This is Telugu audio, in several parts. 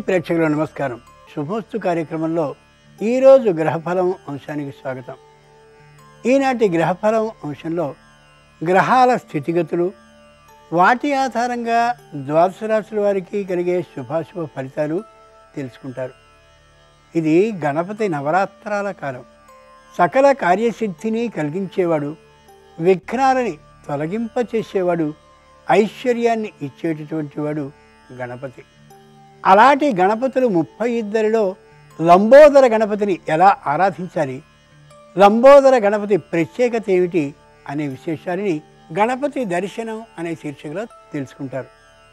ప్రేక్షకులు ప్రేక్షకుల నమస్కారం. శుభోస్తు కార్యక్రమంలో ఈరోజు గ్రహఫలం అంశానికి స్వాగతం. ఈనాటి గ్రహఫలం అంశంలో గ్రహాల స్థితిగతులు వాటి ఆధారంగా ద్వాదశ రాశుల వారికి కలిగే శుభాశుభ ఫలితాలు తెలుసుకుంటారు. ఇది గణపతి నవరాత్రాల కాలం. సకల కార్యసిద్ధిని కలిగించేవాడు విఘ్నాలని తొలగింపచేసేవాడు ఐశ్వర్యాన్ని ఇచ్చేటటువంటి వాడు గణపతి. అలాంటి గణపతులు ముప్పై ఇద్దరిలో లంబోదర గణపతిని ఎలా ఆరాధించాలి? లంబోదర గణపతి ప్రత్యేకత ఏమిటి? అనే విశేషాలని గణపతి దర్శనం అనే శీర్షికలో తెలుసుకుంటారు.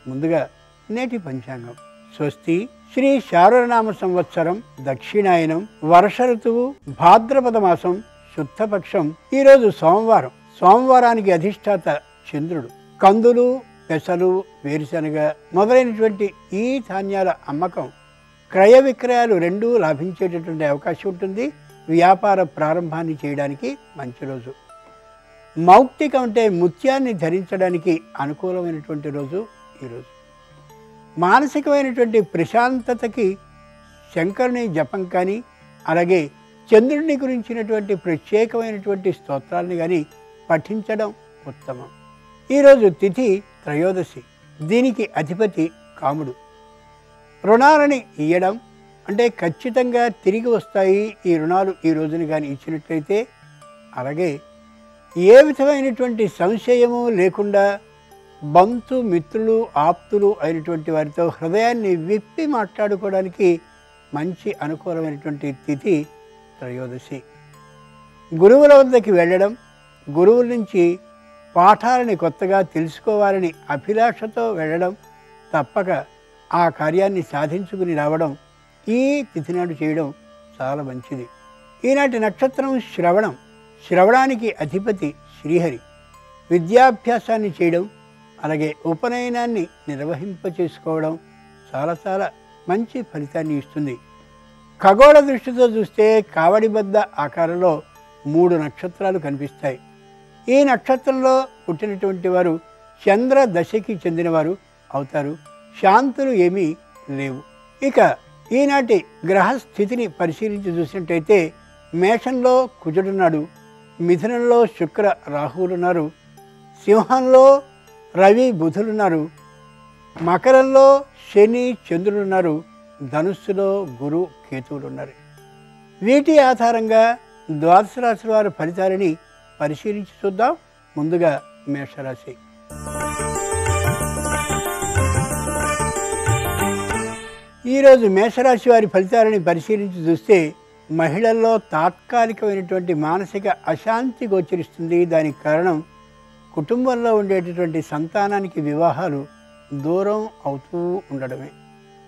ముందుగా నేటి పంచాంగం. స్వస్తి శ్రీ శారనామ సంవత్సరం దక్షిణాయనం వర్ష ఋతువు భాద్రపద మాసం శుద్ధపక్షం ఈరోజు సోమవారం. సోమవారానికి అధిష్టాత చంద్రుడు. కందులు పెసలు వేరుశనగ మొదలైనటువంటి ఈ ధాన్యాల అమ్మకం క్రయ విక్రయాలు రెండూ లాభించేటటువంటి అవకాశం ఉంటుంది. వ్యాపార ప్రారంభాన్ని చేయడానికి మంచి రోజు. మౌక్తికం అంటే ముత్యాన్ని ధరించడానికి అనుకూలమైనటువంటి రోజు ఈరోజు మానసికమైనటువంటి ప్రశాంతతకి శంకరుని జపం కానీ అలాగే చంద్రుడిని గురించినటువంటి ప్రత్యేకమైనటువంటి స్తోత్రాలని కానీ పఠించడం ఉత్తమం. ఈరోజు తిథి త్రయోదశి. దీనికి అధిపతి కాముడు. రుణాలని ఇయ్యడం అంటే ఖచ్చితంగా తిరిగి వస్తాయి ఈ రుణాలు ఈ రోజున కానీ ఇచ్చినట్లయితే అలాగే ఏ విధమైనటువంటి సంశయము లేకుండా బంతు మిత్రులు ఆప్తులు అయినటువంటి వారితో హృదయాన్ని విప్పి మాట్లాడుకోవడానికి మంచి అనుకూలమైనటువంటి తిథి త్రయోదశి. గురువుల వద్దకి వెళ్ళడం గురువుల నుంచి పాఠాలని కొత్తగా తెలుసుకోవాలని అభిలాషతో వెళ్ళడం తప్పక ఆ కార్యాన్ని సాధించుకుని రావడం ఈ తిథి నాడు చేయడం చాలా మంచిది. ఈనాటి నక్షత్రం శ్రవణం. శ్రవణానికి అధిపతి శ్రీహరి. విద్యాభ్యాసాన్ని చేయడం అలాగే ఉపనయనాన్ని నిర్వహింపచేసుకోవడం చాలా చాలా మంచి ఫలితాన్ని ఇస్తుంది. ఖగోళ దృష్టితో చూస్తే కావడిబద్ద ఆకారంలో మూడు నక్షత్రాలు కనిపిస్తాయి. ఈ నక్షత్రంలో పుట్టినటువంటి వారు చంద్ర దశకి చెందినవారు అవుతారు? శాంతులు ఏమీ లేవు. ఇక ఈనాటి గ్రహ స్థితిని పరిశీలించి చూసినట్టయితే మేషంలో కుజుడున్నాడు మిథునంలో శుక్ర రాహువులున్నారు సింహంలో రవి బుధులున్నారు మకరంలో శని చంద్రులున్నారు ధనుస్సులో గురు కేతువులున్నారు. వీటి ఆధారంగా ద్వాదశ రాశి వారి ఫలితాలని పరిశీలించి చూద్దాం. ముందుగా మేషరాశి. ఈరోజు మేషరాశి వారి ఫలితాలని పరిశీలించి చూస్తే మహిళల్లో తాత్కాలికమైనటువంటి మానసిక అశాంతి గోచరిస్తుంది. దానికి కారణం కుటుంబంలో ఉండేటటువంటి సంతానానికి వివాహాలు దూరం అవుతూ ఉండడమే.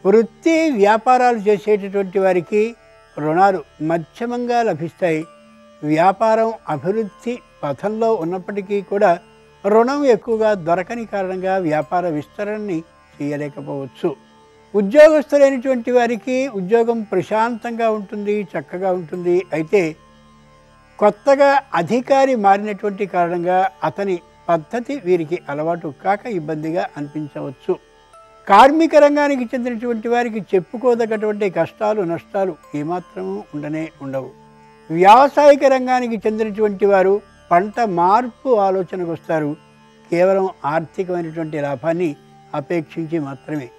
వృత్తి వ్యాపారాలు చేసేటటువంటి వారికి రుణాలు మధ్యమంగా లభిస్తాయి. వ్యాపారం అభివృద్ధి పథంలో ఉన్నప్పటికీ కూడా రుణం ఎక్కువగా దొరకని కారణంగా వ్యాపార విస్తరణని చేయలేకపోవచ్చు. ఉద్యోగస్తులైనటువంటి వారికి ఉద్యోగం ప్రశాంతంగా ఉంటుంది చక్కగా ఉంటుంది. అయితే కొత్తగా అధికారి మారినటువంటి కారణంగా అతని పద్ధతి వీరికి అలవాటు కాక ఇబ్బందిగా అనిపించవచ్చు. కార్మిక రంగానికి చెందినటువంటి వారికి చెప్పుకోదగ్గటువంటి కష్టాలు నష్టాలు ఏమాత్రము ఉండనే ఉండవు. వ్యావసాయిక రంగానికి చెందినటువంటి వారు పంట మార్పు ఆలోచనకు వస్తారు. కేవలం ఆర్థికమైనటువంటి లాభాన్ని అపేక్షించి మాత్రమే.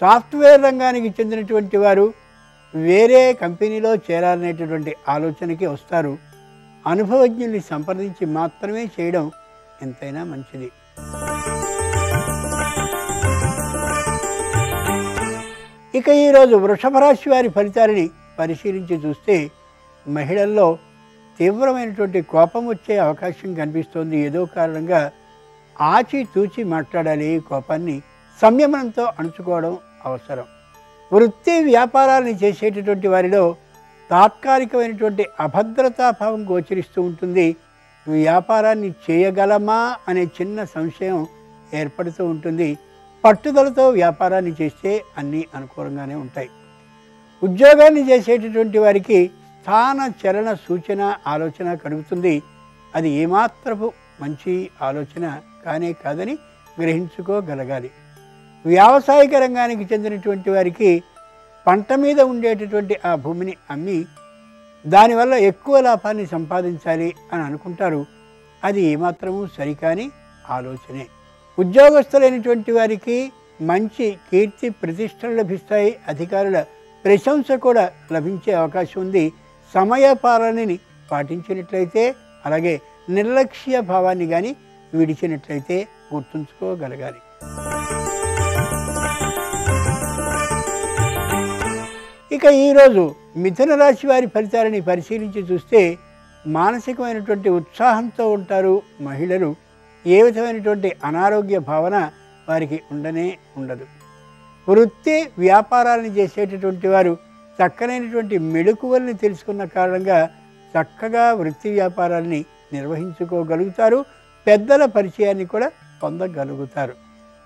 సాఫ్ట్వేర్ రంగానికి చెందినటువంటి వారు వేరే కంపెనీలో చేరాలనేటటువంటి ఆలోచనకి వస్తారు. అనుభవజ్ఞుల్ని సంప్రదించి మాత్రమే చేయడం ఎంతైనా మంచిది. ఇక ఈరోజు వృషభ రాశి వారి ఫలితాలని పరిశీలించి చూస్తే మహిళల్లో తీవ్రమైనటువంటి కోపం వచ్చే అవకాశం కనిపిస్తోంది. ఏదో కారణంగా ఆచి తూచి మాట్లాడాలి. కోపాన్ని సంయమనంతో అణుచుకోవడం అవసరం. వృత్తి వ్యాపారాలను చేసేటటువంటి వారిలో తాత్కాలికమైనటువంటి అభద్రతాభావం గోచరిస్తూ ఉంటుంది. వ్యాపారాన్ని చేయగలమా అనే చిన్న సంశయం ఏర్పడుతూ ఉంటుంది. పట్టుదలతో వ్యాపారాన్ని చేస్తే అన్నీ అనుకూలంగానే ఉంటాయి. ఉద్యోగాన్ని చేసేటటువంటి వారికి స్థాన చలన సూచన ఆలోచన కలుగుతుంది. అది ఏమాత్రపు మంచి ఆలోచన కానే కాదని గ్రహించుకోగలగాలి. వ్యావసాయిక రంగానికి చెందినటువంటి వారికి పంట మీద ఉండేటటువంటి ఆ భూమిని అమ్మి దానివల్ల ఎక్కువ లాభాన్ని సంపాదించాలి అని అనుకుంటారు. అది ఏమాత్రము సరికాని ఆలోచనే. ఉద్యోగస్తులైనటువంటి వారికి మంచి కీర్తి ప్రతిష్టలు లభిస్తాయి. అధికారుల ప్రశంస కూడా లభించే అవకాశం ఉంది. సమయపాలనని పాటించినట్లయితే అలాగే నిర్లక్ష్య భావాన్ని కానీ విడిచినట్లయితే గుర్తుంచుకోగలగాలి. ఇక ఈరోజు మిథున రాశి వారి ఫలితాలని పరిశీలించి చూస్తే మానసికమైనటువంటి ఉత్సాహంతో ఉంటారు మహిళలు. ఏ విధమైనటువంటి అనారోగ్య భావన వారికి ఉండనే ఉండదు. వృత్తి వ్యాపారాలను చేసేటటువంటి వారు చక్కనైనటువంటి మెళుకువల్ని తెలుసుకున్న కారణంగా చక్కగా వృత్తి వ్యాపారాల్ని నిర్వహించుకోగలుగుతారు పెద్దల పరిచయాన్ని కూడా పొందగలుగుతారు.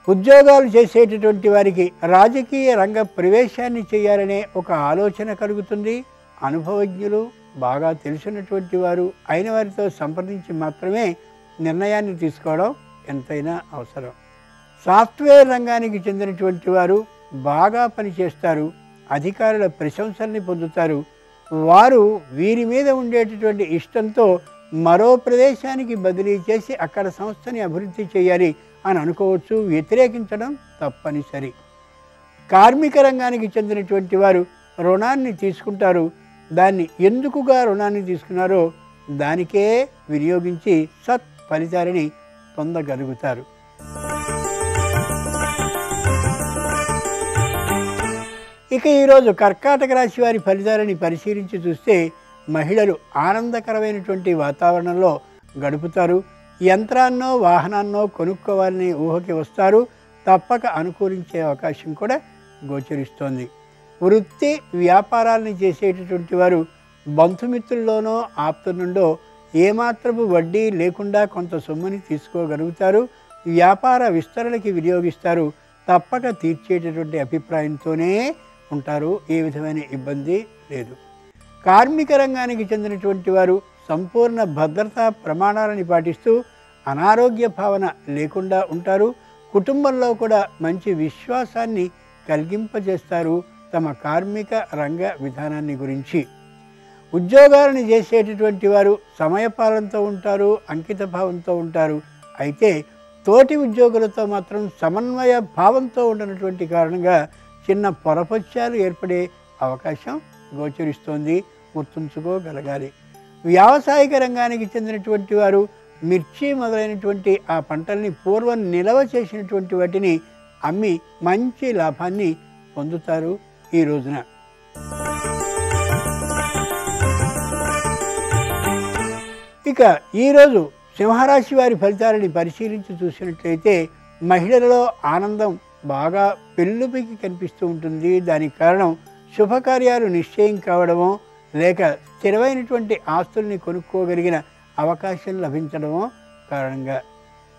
ఉద్యోగాలు చేసేటటువంటి వారికి రాజకీయ రంగ ప్రవేశాన్ని చేయాలనే ఒక ఆలోచన కలుగుతుంది. అనుభవజ్ఞులు బాగా తెలిసినటువంటి వారు అయిన వారితో సంప్రదించి మాత్రమే నిర్ణయాన్ని తీసుకోవడం ఎంతైనా అవసరం. సాఫ్ట్వేర్ రంగానికి చెందినటువంటి వారు బాగా పనిచేస్తారు. అధికారుల ప్రశంసల్ని పొందుతారు. వారు వీరి మీద ఉండేటటువంటి ఇష్టంతో మరో ప్రదేశానికి బదిలీ చేసి అక్కడ సంస్థని అభివృద్ధి చేయాలి అని అనుకోవచ్చు. వ్యతిరేకించడం తప్పనిసరి. కార్మిక రంగానికి చెందినటువంటి వారు రుణాన్ని తీసుకుంటారు. దాన్ని ఎందుకుగా రుణాన్ని తీసుకున్నారో దానికే వినియోగించి సత్ ఫలితాలని పొందగలుగుతారు. ఇక ఈరోజు కర్కాటక రాశి వారి ఫలితాలని పరిశీలించి చూస్తే మహిళలు ఆనందకరమైనటువంటి వాతావరణంలో గడుపుతారు. యంత్రాన్నో వాహనాన్నో కొనుక్కోవాలని ఊహకి వస్తారు. తప్పక అనుకూలించే అవకాశం కూడా గోచరిస్తోంది. వృత్తి వ్యాపారాలను చేసేటటువంటి వారు బంధుమిత్రుల్లోనో ఆప్త నుండో ఏమాత్రపు వడ్డీ లేకుండా కొంత సొమ్ముని తీసుకోగలుగుతారు. వ్యాపార విస్తరణకి వినియోగిస్తారు. తప్పక తీర్చేటటువంటి అభిప్రాయంతోనే ఉంటారు ఏ విధమైన ఇబ్బంది లేదు. కార్మిక రంగానికి చెందినటువంటి వారు సంపూర్ణ భద్రతా ప్రమాణాలని పాటిస్తూ అనారోగ్య భావన లేకుండా ఉంటారు కుటుంబంలో కూడా మంచి విశ్వాసాన్ని కలిగింపజేస్తారు తమ కార్మిక రంగ విధానాన్ని గురించి. ఉద్యోగాలను చేసేటటువంటి వారు సమయపాలనతో ఉంటారు అంకిత భావంతో ఉంటారు. అయితే తోటి ఉద్యోగులతో మాత్రం సమన్వయ భావంతో ఉండనటువంటి కారణంగా చిన్న పొరపత్యాలు ఏర్పడే అవకాశం గోచరిస్తోంది. గుర్తుంచుకోగలగాలి. వ్యావసాయిక రంగానికి చెందినటువంటి వారు మిర్చి మొదలైనటువంటి ఆ పంటల్ని పూర్వం నిలవ చేసినటువంటి వాటిని అమ్మి మంచి లాభాన్ని పొందుతారు ఈ రోజున. ఇక ఈరోజు సింహరాశి వారి ఫలితాలని పరిశీలించి చూసినట్లయితే మహిళలలో ఆనందం బాగా పెళ్ళుపికి కనిపిస్తూ ఉంటుంది. దానికి కారణం శుభకార్యాలు నిశ్చయం కావడమో లేక స్థిరమైనటువంటి ఆస్తుల్ని కొనుక్కోగలిగిన అవకాశం లభించడమో కారణంగా.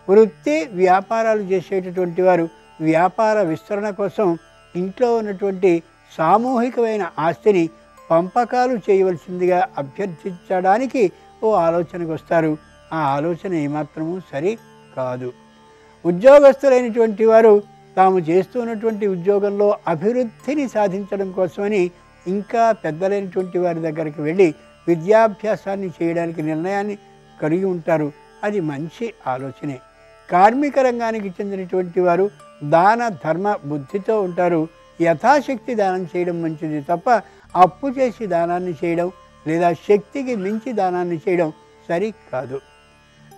వృత్తి వ్యాపారాలు చేసేటటువంటి వారు వ్యాపార విస్తరణ కోసం ఇంట్లో ఉన్నటువంటి సామూహికమైన ఆస్తిని పంపకాలు చేయవలసిందిగా అభ్యర్థించడానికి ఓ ఆలోచనకు వస్తారు. ఆ ఆలోచన ఏమాత్రము సరి కాదు. ఉద్యోగస్తులైనటువంటి వారు తాము చేస్తున్నటువంటి ఉద్యోగంలో అభివృద్ధిని సాధించడం కోసమని ఇంకా పెద్దలైనటువంటి వారి దగ్గరికి వెళ్ళి విద్యాభ్యాసాన్ని చేయడానికి నిర్ణయాన్ని కలిగి ఉంటారు. అది మంచి ఆలోచనే. కార్మిక రంగానికి చెందినటువంటి వారు దాన ధర్మ బుద్ధితో ఉంటారు. యథాశక్తి దానం చేయడం మంచిది తప్ప అప్పు చేసి దానాన్ని చేయడం లేదా శక్తికి మించి దానాన్ని చేయడం సరికాదు.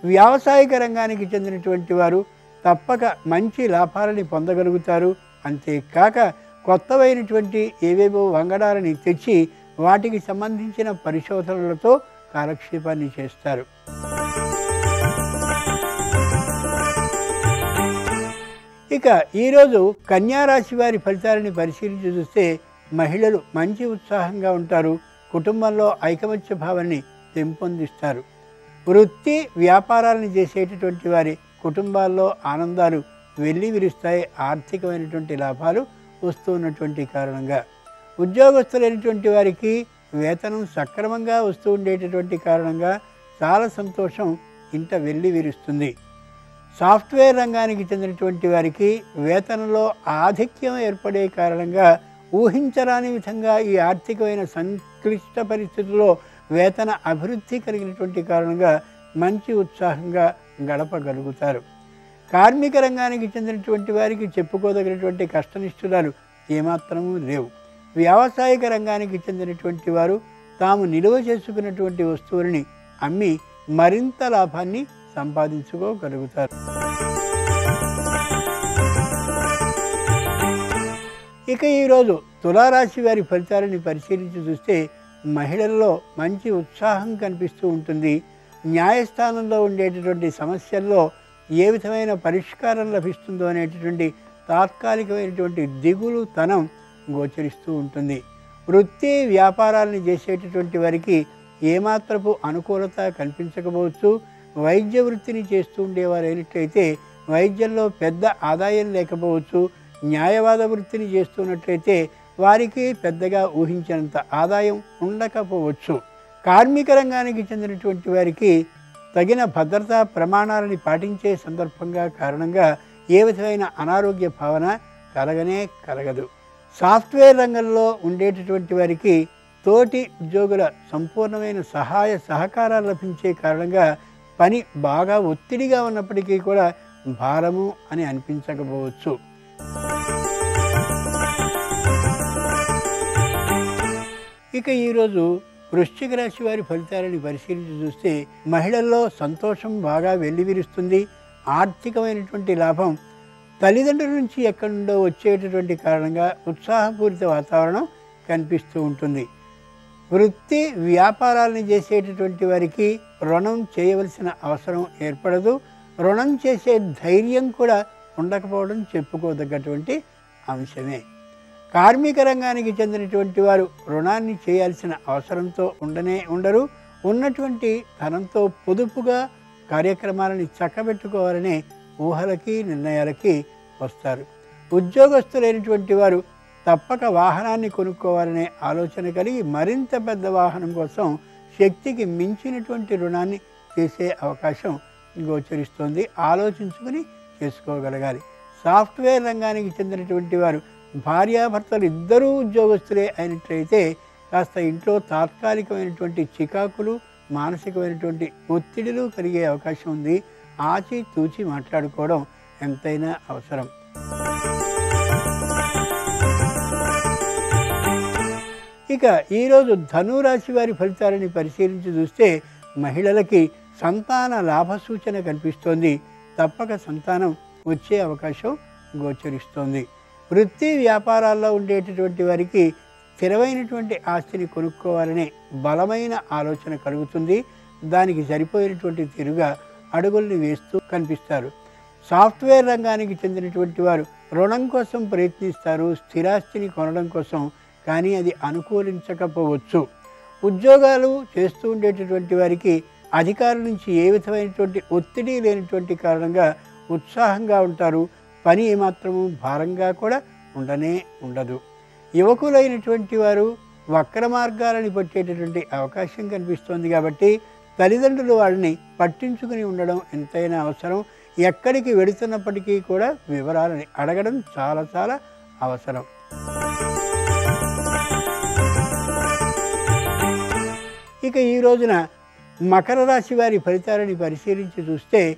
వ్యావసాయిక రంగానికి చెందినటువంటి వారు తప్పక మంచి లాభాలని పొందగలుగుతారు. అంతేకాక కొత్తవైనటువంటి ఏవేవో వంగడాలని తెచ్చి వాటికి సంబంధించిన పరిశోధనలతో కాలక్షేపాన్ని చేస్తారు. ఇక ఈరోజు కన్యారాశి వారి ఫలితాలని పరిశీలించి చూస్తే మహిళలు మంచి ఉత్సాహంగా ఉంటారు. కుటుంబంలో ఐకమత్య భావాన్ని పెంపొందిస్తారు. వృత్తి వ్యాపారాలను చేసేటటువంటి వారి కుటుంబాల్లో ఆనందాలు వెళ్ళి విరుస్తాయి ఆర్థికమైనటువంటి లాభాలు వస్తున్నటువంటి కారణంగా. ఉద్యోగస్తులైనటువంటి వారికి వేతనం సక్రమంగా వస్తూ ఉండేటటువంటి కారణంగా చాలా సంతోషం ఇంట వెళ్ళి విరుస్తుంది. సాఫ్ట్వేర్ రంగానికి చెందినటువంటి వారికి వేతనంలో ఆధిక్యం ఏర్పడే కారణంగా ఊహించరాని విధంగా ఈ ఆర్థికమైన సంక్లిష్ట పరిస్థితుల్లో వేతన అభివృద్ధి కలిగినటువంటి కారణంగా మంచి ఉత్సాహంగా గడపగలుగుతారు. కార్మిక రంగానికి చెందినటువంటి వారికి చెప్పుకోదగినటువంటి కష్టనిష్ఠురాలు ఏమాత్రము లేవు. వ్యావసాయిక రంగానికి చెందినటువంటి వారు తాము నిలువ చేసుకున్నటువంటి వస్తువులని అమ్మి మరింత లాభాన్ని సంపాదించుకోగలుగుతారు. ఇక ఈరోజు తులారాశి వారి ఫలితాలని పరిశీలించి చూస్తే మహిళల్లో మంచి ఉత్సాహం కనిపిస్తూ ఉంటుంది. న్యాయస్థానంలో ఉండేటటువంటి సమస్యల్లో ఏ విధమైన పరిష్కారం లభిస్తుందో అనేటటువంటి తాత్కాలికమైనటువంటి దిగులు తనం గోచరిస్తూ ఉంటుంది. వృత్తి వ్యాపారాలను చేసేటటువంటి వారికి ఏమాత్రపు అనుకూలత కనిపించకపోవచ్చు. వైద్య వృత్తిని చేస్తూ ఉండేవారు అయినట్లయితే వైద్యంలో పెద్ద ఆదాయం లేకపోవచ్చు. న్యాయవాద వృత్తిని చేస్తున్నట్లయితే వారికి పెద్దగా ఊహించినంత ఆదాయం ఉండకపోవచ్చు. కార్మిక రంగానికి చెందినటువంటి వారికి తగిన భద్రతా ప్రమాణాలని పాటించే సందర్భంగా కారణంగా ఏ విధమైన అనారోగ్య భావన కలగనే కలగదు. సాఫ్ట్వేర్ రంగంలో ఉండేటటువంటి వారికి తోటి ఉద్యోగుల సంపూర్ణమైన సహాయ సహకారాలు లభించే కారణంగా పని బాగా ఒత్తిడిగా ఉన్నప్పటికీ కూడా భారము అని అనిపించకపోవచ్చు. ఇక ఈరోజు వృశ్చిక రాశి వారి ఫలితాలని పరిశీలించి చూస్తే మహిళల్లో సంతోషం బాగా వెల్లివిరుస్తుంది. ఆర్థికమైనటువంటి లాభం తల్లిదండ్రుల నుంచి ఎక్కడి నుండో వచ్చేటటువంటి కారణంగా ఉత్సాహపూరిత వాతావరణం కనిపిస్తూ ఉంటుంది. వృత్తి వ్యాపారాలను చేసేటటువంటి వారికి రుణం చేయవలసిన అవసరం ఏర్పడదు. రుణం చేసే ధైర్యం కూడా ఉండకపోవడం చెప్పుకోదగ్గటువంటి అంశమే. కార్మిక రంగానికి చెందినటువంటి వారు రుణాన్ని చేయాల్సిన అవసరంతో ఉండనే ఉండరు. ఉన్నటువంటి ధనంతో పొదుపుగా కార్యక్రమాలని చక్కబెట్టుకోవాలనే ఊహలకి నిర్ణయాలకి వస్తారు. ఉద్యోగస్తులైనటువంటి వారు తప్పక వాహనాన్ని కొనుక్కోవాలనే ఆలోచన కలిగి మరింత పెద్ద వాహనం కోసం శక్తికి మించినటువంటి రుణాన్ని చేసే అవకాశం గోచరిస్తోంది. ఆలోచించుకుని చేసుకోగలగాలి. సాఫ్ట్వేర్ రంగానికి చెందినటువంటి వారు భార్యాభర్తలు ఇద్దరూ ఉద్యోగస్తులే అయినట్లయితే కాస్త ఇంట్లో తాత్కాలికమైనటువంటి చికాకులు మానసికమైనటువంటి ఒత్తిడిలు కలిగే అవకాశం ఉంది. ఆచి తూచి మాట్లాడుకోవడం ఎంతైనా అవసరం. ఇక ఈరోజు ధనురాశి వారి ఫలితాలని పరిశీలించి చూస్తే మహిళలకి సంతాన లాభ సూచన కనిపిస్తోంది. తప్పక సంతానం వచ్చే అవకాశం గోచరిస్తోంది. వృత్తి వ్యాపారాల్లో ఉండేటటువంటి వారికి స్థిరమైనటువంటి ఆస్తిని కొనుక్కోవాలనే బలమైన ఆలోచన కలుగుతుంది. దానికి సరిపోయినటువంటి తీరుగా అడుగుల్ని వేస్తూ కనిపిస్తారు. సాఫ్ట్వేర్ రంగానికి చెందినటువంటి వారు రుణం కోసం ప్రయత్నిస్తారు స్థిరాస్తిని కొనడం కోసం కానీ అది అనుకూలించకపోవచ్చు. ఉద్యోగాలు చేస్తూ ఉండేటటువంటి వారికి అధికారుల నుంచి ఏ విధమైనటువంటి ఒత్తిడి లేనటువంటి కారణంగా ఉత్సాహంగా ఉంటారు. పని ఏమాత్రము భారంగా కూడా ఉండనే ఉండదు. యువకులైనటువంటి వారు వక్ర మార్గాలని పట్టేటటువంటి అవకాశం కనిపిస్తోంది కాబట్టి తల్లిదండ్రులు వాళ్ళని పట్టించుకుని ఉండడం ఎంతైనా అవసరం. ఎక్కడికి వెడుతున్నప్పటికీ కూడా వివరాలని అడగడం చాలా చాలా అవసరం. ఇక ఈ రోజున మకర రాశి వారి ఫలితాలని పరిశీలించి చూస్తే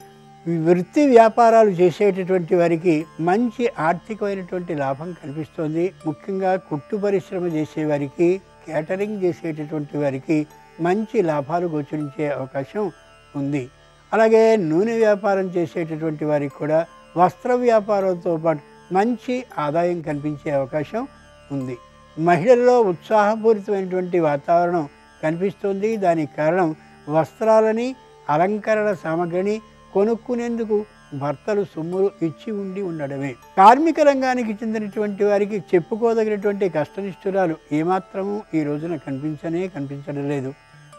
వృత్తి వ్యాపారాలు చేసేటటువంటి వారికి మంచి ఆర్థికమైనటువంటి లాభం కనిపిస్తోంది. ముఖ్యంగా కుట్టు పరిశ్రమ చేసేవారికి కేటరింగ్ చేసేటటువంటి వారికి మంచి లాభాలు గోచరించే అవకాశం ఉంది. అలాగే నూనె వ్యాపారం చేసేటటువంటి వారికి కూడా వస్త్ర వ్యాపారంతో పాటు మంచి ఆదాయం కనిపించే అవకాశం ఉంది. మహిళల్లో ఉత్సాహపూరితమైనటువంటి వాతావరణం కనిపిస్తుంది. దానికి కారణం వస్త్రాలని అలంకరణ సామగ్రిని కొనుక్కునేందుకు భర్తలు సొమ్ములు ఇచ్చి ఉండి ఉండడమే. కార్మిక రంగానికి చెందినటువంటి వారికి చెప్పుకోదగినటువంటి కష్టనిష్ఠురాలు ఏమాత్రము ఈ రోజున కనిపించనే కనిపించడం లేదు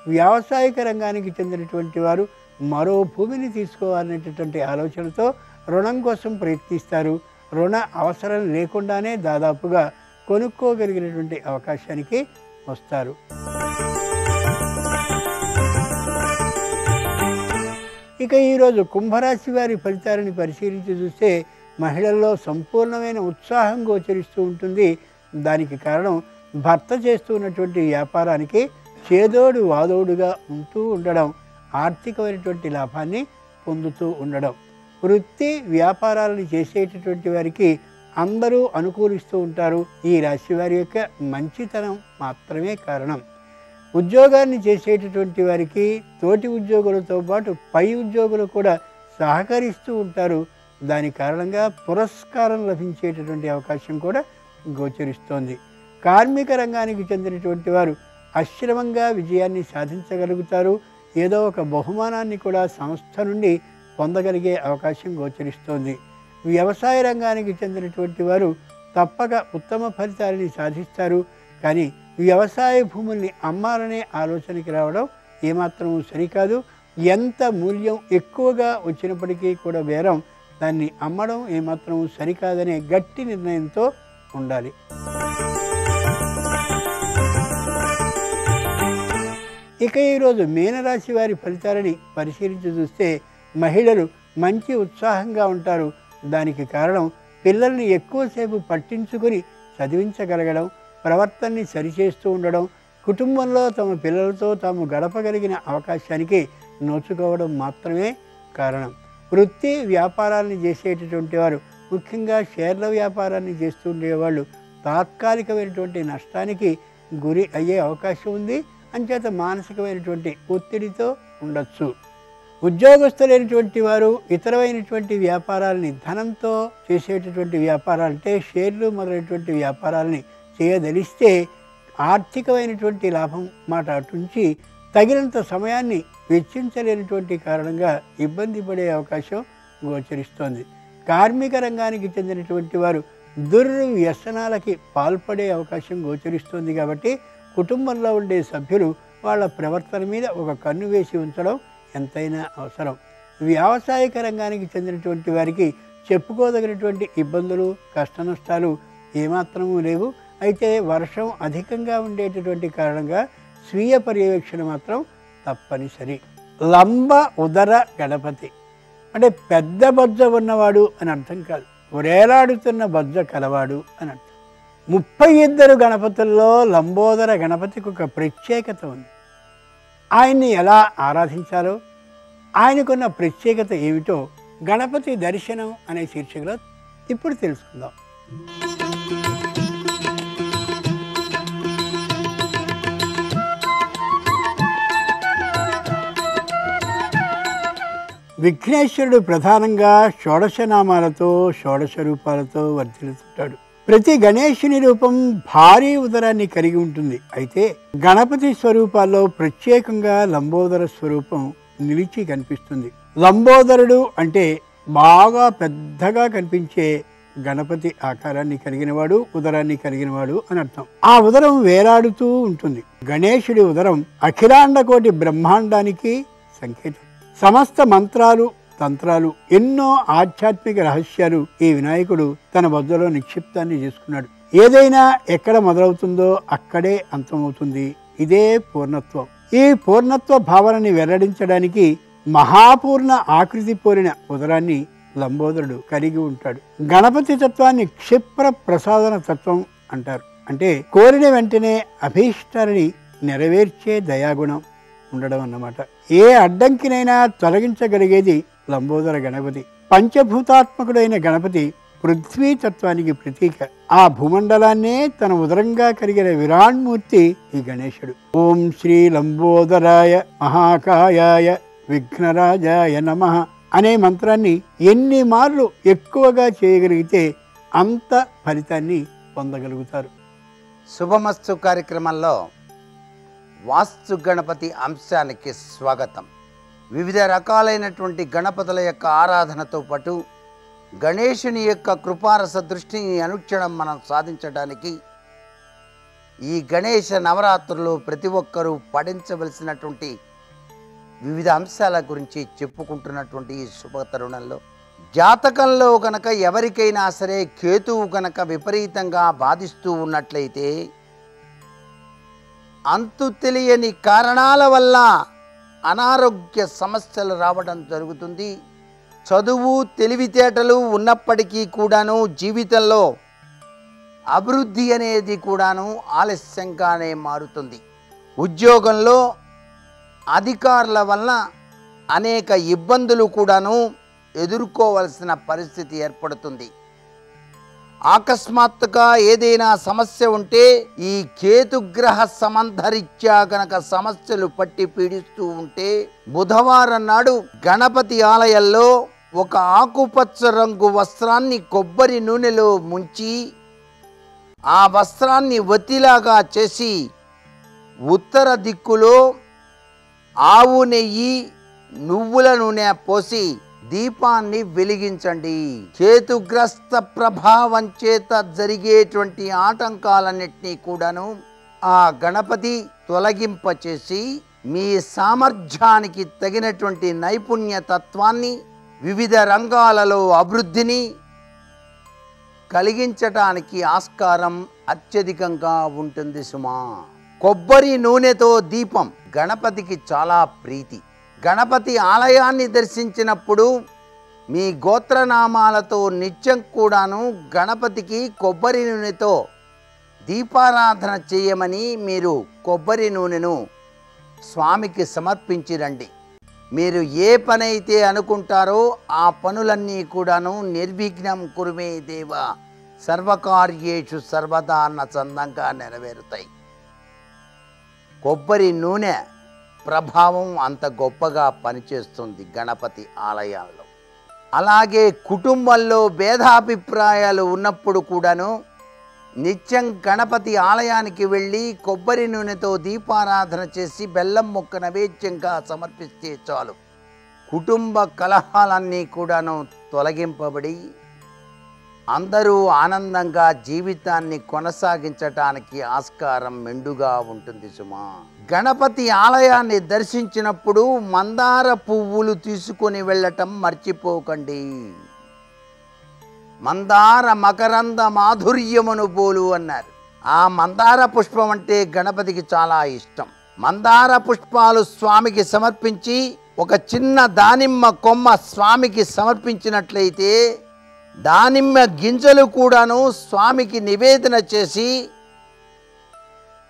వ్యావసాయిక రంగానికి చెందినటువంటి వారు మరో భూమిని తీసుకోవాలనేటటువంటి ఆలోచనతో రుణం కోసం ప్రయత్నిస్తారు. రుణ అవసరం లేకుండానే దాదాపుగా కొనుక్కోగలిగినటువంటి అవకాశానికి వస్తారు. ఇక ఈరోజు కుంభరాశి వారి ఫలితాలను పరిశీలించి చూస్తే మహిళల్లో సంపూర్ణమైన ఉత్సాహం గోచరిస్తూ ఉంటుంది. దానికి కారణం భర్త చేస్తున్నటువంటి వ్యాపారానికి చేదోడు వాదోడుగా ఉంటూ ఉండడం ఆర్థికమైనటువంటి లాభాన్ని పొందుతూ ఉండడం. వృత్తి వ్యాపారాలను చేసేటటువంటి వారికి అందరూ అనుకూలిస్తూ ఉంటారు. ఈ రాశి వారి యొక్క మంచితనం మాత్రమే కారణం. ఉద్యోగాన్ని చేసేటటువంటి వారికి తోటి ఉద్యోగులతో పాటు పై ఉద్యోగులు కూడా సహకరిస్తూ ఉంటారు. దాని కారణంగా పురస్కారం లభించేటటువంటి అవకాశం కూడా గోచరిస్తోంది. కార్మిక రంగానికి చెందినటువంటి వారు అశ్రమంగా విజయాన్ని సాధించగలుగుతారు. ఏదో ఒక బహుమానాన్ని కూడా సంస్థ నుండి పొందగలిగే అవకాశం గోచరిస్తోంది. వ్యవసాయ రంగానికి చెందినటువంటి వారు తప్పక ఉత్తమ ఫలితాలని సాధిస్తారు. కానీ వ్యవసాయ భూముల్ని అమ్మాలనే ఆలోచనకి రావడం ఏమాత్రం సరికాదు. ఎంత మూల్యం ఎక్కువగా వచ్చినప్పటికీ కూడా బేరం దాన్ని అమ్మడం ఏమాత్రం సరికాదనే గట్టి నిర్ణయంతో ఉండాలి. ఇక ఈరోజు మీనరాశి వారి ఫలితాలని పరిశీలించి చూస్తే మహిళలు మంచి ఉత్సాహంగా ఉంటారు. దానికి కారణం పిల్లల్ని ఎక్కువసేపు పట్టించుకొని చదివించగలగడం ప్రవర్తనని సరిచేస్తూ ఉండడం కుటుంబంలో తమ పిల్లలతో తాము గడపగలిగిన అవకాశానికి నోచుకోవడం మాత్రమే కారణం. వృత్తి వ్యాపారాన్ని చేసేటటువంటి వారు ముఖ్యంగా షేర్ల వ్యాపారాన్ని చేస్తూ ఉండేవాళ్ళు తాత్కాలికమైనటువంటి నష్టానికి గురి అయ్యే అవకాశం ఉంది. అంచేత మానసికమైనటువంటి ఒత్తిడితో ఉండొచ్చు. ఉద్యోగస్తులైనటువంటి వారు ఇతరమైనటువంటి వ్యాపారాలని ధనంతో చేసేటటువంటి వ్యాపారాలంటే షేర్లు మొదలైనటువంటి వ్యాపారాలని చేయదలిస్తే ఆర్థికమైనటువంటి లాభం మాట అటుంచి తగినంత సమయాన్ని వెచ్చించలేనటువంటి కారణంగా ఇబ్బంది పడే అవకాశం గోచరిస్తోంది. కార్మిక రంగానికి చెందినటువంటి వారు దుర్వ్యసనాలకి పాల్పడే అవకాశం గోచరిస్తుంది కాబట్టి కుటుంబంలో ఉండే సభ్యులు వాళ్ళ ప్రవర్తన మీద ఒక కన్ను వేసి ఉంచడం ఎంతైనా అవసరం. వ్యావసాయక రంగానికి చెందినటువంటి వారికి చెప్పుకోదగినటువంటి ఇబ్బందులు కష్టనష్టాలు ఏమాత్రమూ లేవు. అయితే వర్షం అధికంగా ఉండేటటువంటి కారణంగా స్వీయ పర్యవేక్షణ మాత్రం తప్పనిసరి. లంబ ఉదర గణపతి. అంటే పెద్ద బజ్జ ఉన్నవాడు అని అర్థం కాదు. ఒరేలాడుతున్న బజ్జ కలవాడు అని అర్థం. ముప్పై ఇద్దరు గణపతుల్లో లంబోదర గణపతికి ఒక ప్రత్యేకత ఉంది. ఆయన్ని ఎలా ఆరాధించాలో ఆయనకున్న ప్రత్యేకత ఏమిటో గణపతి దర్శనం అనే శీర్షికలో ఇప్పుడు తెలుసుకుందాం. విఘ్నేశ్వరుడు ప్రధానంగా షోడశ నామాలతో షోడశ రూపాలతో వర్ధిల్లుతుంటాడు. ప్రతి గణేశుని రూపం భారీ ఉదరాన్ని కలిగి ఉంటుంది. అయితే గణపతి స్వరూపాల్లో ప్రత్యేకంగా లంబోదర స్వరూపం నిలిచి కనిపిస్తుంది. లంబోదరుడు అంటే బాగా పెద్దగా కనిపించే గణపతి ఆకారాన్ని కలిగినవాడు ఉదరాన్ని కలిగినవాడు అని అర్థం. ఆ ఉదరం వేలాడుతూ ఉంటుంది. గణేశుడి ఉదరం అఖిలాండ కోటి బ్రహ్మాండానికి సంకేతం. సమస్త మంత్రాలు తంత్రాలు ఎన్నో ఆధ్యాత్మిక రహస్యాలు ఈ వినాయకుడు తన వద్దలో నిక్షిప్తాన్ని చేసుకున్నాడు. ఏదైనా ఎక్కడ మొదలవుతుందో అక్కడే అంతమవుతుంది. ఇదే పూర్ణత్వం. ఈ పూర్ణత్వ భావనని వెల్లడించడానికి మహాపూర్ణ ఆకృతి పోలిన ఉదరాన్ని లంబోదరుడు కలిగి ఉంటాడు. గణపతి తత్వాన్ని క్షిప్ర ప్రసాదన తత్వం అంటారు. అంటే కోరిన వెంటనే అభీష్టరిని నెరవేర్చే దయాగుణం. ఉండడం అన్నమాట. ఏ అడ్డంకినైనా తొలగించగలిగేది లంబోదర గణపతి. పంచభూతాత్మకుడైన గణపతి పృథ్వీ తత్వానికి ప్రతీక. ఆ భూమండలాన్నే తన ఉదరంగా కలిగిన విరాణ్మూర్తి ఈ గణేశుడు. ఓం శ్రీ లంబోదరాయ మహాకాయాయ విఘ్నరాజాయ నమ అనే మంత్రాన్ని ఎన్ని మార్లు ఎక్కువగా చేయగలిగితే అంత ఫలితాన్ని పొందగలుగుతారు. శుభమస్తు కార్యక్రమంలో వాస్తు గణపతి అంశానికి స్వాగతం. వివిధ రకాలైనటువంటి గణపతుల యొక్క ఆరాధనతో పాటు గణేశుని యొక్క కృపారస దృష్టిని అనుక్షణం మనం సాధించడానికి ఈ గణేష నవరాత్రులు ప్రతి ఒక్కరూ పఠించవలసినటువంటి వివిధ అంశాల గురించి చెప్పుకుంటున్నటువంటి ఈ శుభ తరుణంలో. జాతకంలో కనుక ఎవరికైనా సరే కేతువు కనుక విపరీతంగా బాధిస్తూ ఉన్నట్లయితే అంతు తెలియని కారణాల వల్ల అనారోగ్య సమస్యలు రావడం జరుగుతుంది. చదువు తెలివితేటలు ఉన్నప్పటికీ కూడాను జీవితంలో అభివృద్ధి అనేది కూడాను ఆలస్యంగానే మారుతుంది. ఉద్యోగంలో అధికారుల వల్ల అనేక ఇబ్బందులు కూడాను ఎదుర్కోవలసిన పరిస్థితి ఏర్పడుతుంది. అకస్మాత్తుగా ఏదైనా సమస్య ఉంటే ఈ కేతుగ్రహ సమంధరిత్యా గనక సమస్యలు పట్టి పీడిస్తూ ఉంటే బుధవారం నాడు గణపతి ఆలయంలో ఒక ఆకుపచ్చ రంగు వస్త్రాన్ని కొబ్బరి నూనెలో ముంచి ఆ వస్త్రాన్ని వత్తిలాగా చేసి ఉత్తర దిక్కులో ఆవు నెయ్యి నువ్వుల నూనె పోసి దీపాన్ని వెలిగించండి. చేతుగ్రస్త ప్రభావం చేత జరిగేటువంటి ఆటంకాలన్నింటినీ కూడాను ఆ గణపతి తొలగింపచేసి మీ సామర్థ్యానికి తగినటువంటి నైపుణ్య తత్వాన్ని వివిధ రంగాలలో అభివృద్ధిని కలిగించటానికి ఆస్కారం అత్యధికంగా ఉంటుంది సుమా. కొబ్బరి నూనెతో దీపం గణపతికి చాలా ప్రీతి. గణపతి ఆలయాన్ని దర్శించినప్పుడు మీ గోత్రనామాలతో నిత్యం కూడాను గణపతికి కొబ్బరి నూనెతో దీపారాధన చేయమని మీరు కొబ్బరి నూనెను స్వామికి సమర్పించి రండి మీరు ఏ పనైతే అనుకుంటారో ఆ పనులన్నీ కూడాను నిర్విఘ్నం కురుమే దేవ. సర్వకార్యేషు సర్వదా అన్న చందంగా నెరవేరుతాయి. కొబ్బరి నూనె ప్రభావం అంత గొప్పగా పనిచేస్తుంది గణపతి ఆలయాల్లో. అలాగే కుటుంబంలో భేదాభిప్రాయాలు ఉన్నప్పుడు కూడాను నిత్యం గణపతి ఆలయానికి వెళ్ళి కొబ్బరి నూనెతో దీపారాధన చేసి బెల్లం మొక్క నైవేద్యంగా సమర్పిస్తే చాలు. కుటుంబ కలహాలన్నీ కూడాను తొలగింపబడి అందరూ ఆనందంగా జీవితాన్ని కొనసాగించటానికి ఆస్కారం మెండుగా ఉంటుంది సుమా. గణపతి ఆలయాన్ని దర్శించినప్పుడు మందార పువ్వులు తీసుకొని వెళ్ళటం మర్చిపోకండి. మందార మకరంద మాధుర్యమును పోలు అన్నారు. ఆ మందార పుష్పం అంటే గణపతికి చాలా ఇష్టం. మందార పుష్పాలు స్వామికి సమర్పించి ఒక చిన్న దానిమ్మ కొమ్మ స్వామికి సమర్పించినట్లయితే దానిమ్మ గింజలు కూడాను స్వామికి నివేదన చేసి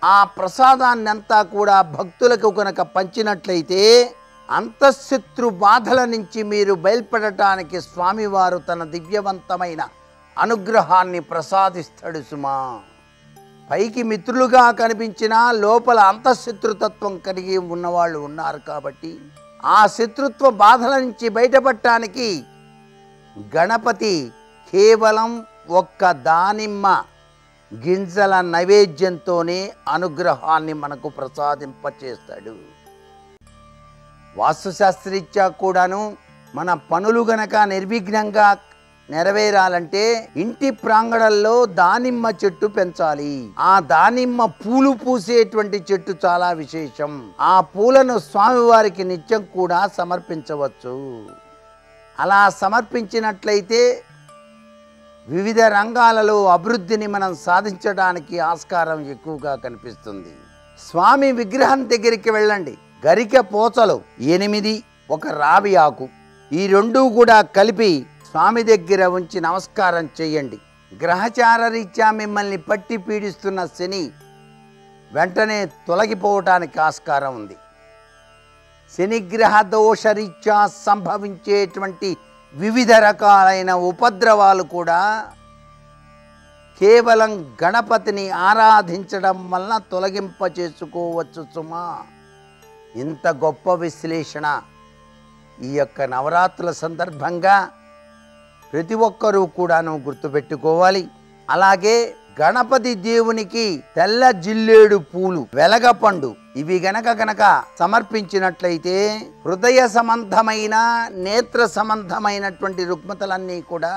ఆ ప్రసాదాన్ని అంతా కూడా భక్తులకు కనుక పంచినట్లయితే అంతఃశత్రు బాధల నుంచి మీరు బయల్పడటానికి స్వామివారు తన దివ్యవంతమైన అనుగ్రహాన్ని ప్రసాదిస్తాడు సుమా. పైకి మిత్రులుగా కనిపించినా లోపల అంతఃశత్రుతత్వం కలిగి ఉన్నవాళ్ళు ఉన్నారు కాబట్టి ఆ శత్రుత్వ బాధల నుంచి బయటపడటానికి గణపతి కేవలం ఒక్క దానిమ్మ గింజల నైవేద్యంతోనే అనుగ్రహాన్ని మనకు ప్రసాదింపచేస్తాడు. వాస్తుశాస్త్రీత్యా కూడాను మన పనులు గనక నిర్విఘ్నంగా నెరవేరాలంటే ఇంటి ప్రాంగణంలో దానిమ్మ చెట్టు పెంచాలి. ఆ దానిమ్మ పూలు పూసేటువంటి చెట్టు చాలా విశేషం. ఆ పూలను స్వామివారికి నిత్యం కూడా సమర్పించవచ్చు. అలా సమర్పించినట్లయితే వివిధ రంగాలలో అభివృద్ధిని మనం సాధించడానికి ఆస్కారం ఎక్కువగా కనిపిస్తుంది. స్వామి విగ్రహం దగ్గరికి వెళ్ళండి. గరిక పోచలు ఎనిమిది ఒక రావి ఆకు. ఈ రెండు కూడా కలిపి స్వామి దగ్గర ఉంచి నమస్కారం చేయండి. గ్రహచార రీత్యా మిమ్మల్ని పట్టి పీడిస్తున్న శని వెంటనే తొలగిపోవటానికి ఆస్కారం ఉంది. శనిగ్రహ దోషరీత్యా సంభవించేటువంటి వివిధ రకాలైన ఉపద్రవాలు కూడా కేవలం గణపతిని ఆరాధించడం వలన తొలగింప చేసుకోవచ్చు సుమా. ఇంత గొప్ప విశ్లేషణ ఈ యొక్క నవరాత్రుల సందర్భంగా ప్రతి ఒక్కరూ కూడాను గుర్తుపెట్టుకోవాలి. అలాగే గణపతి దేవునికి తెల్ల జిల్లేడు పూలు వెలగపండు ఇవి గనక గనక సమర్పించినట్లయితే హృదయ సంబంధమైన నేత్ర సంబంధమైనటువంటి రుగ్మతలన్నీ కూడా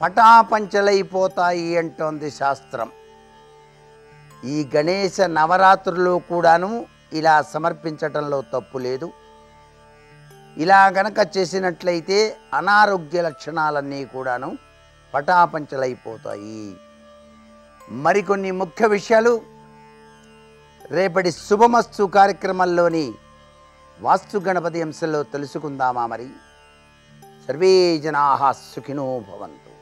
పటాపంచలైపోతాయి అంటోంది శాస్త్రం. ఈ గణేశ నవరాత్రులు కూడాను ఇలా సమర్పించటంలో తప్పు లేదు. ఇలా గనక చేసినట్లయితే అనారోగ్య లక్షణాలన్నీ కూడాను పటాపంచలైపోతాయి. మరికొన్ని ముఖ్య విషయాలు రేపటి శుభమస్తు కార్యక్రమంలోని వాస్తు గణపతి అంశంలో తెలుసుకుందామా మరి? సర్వే జనా సుఖినో భవంతు.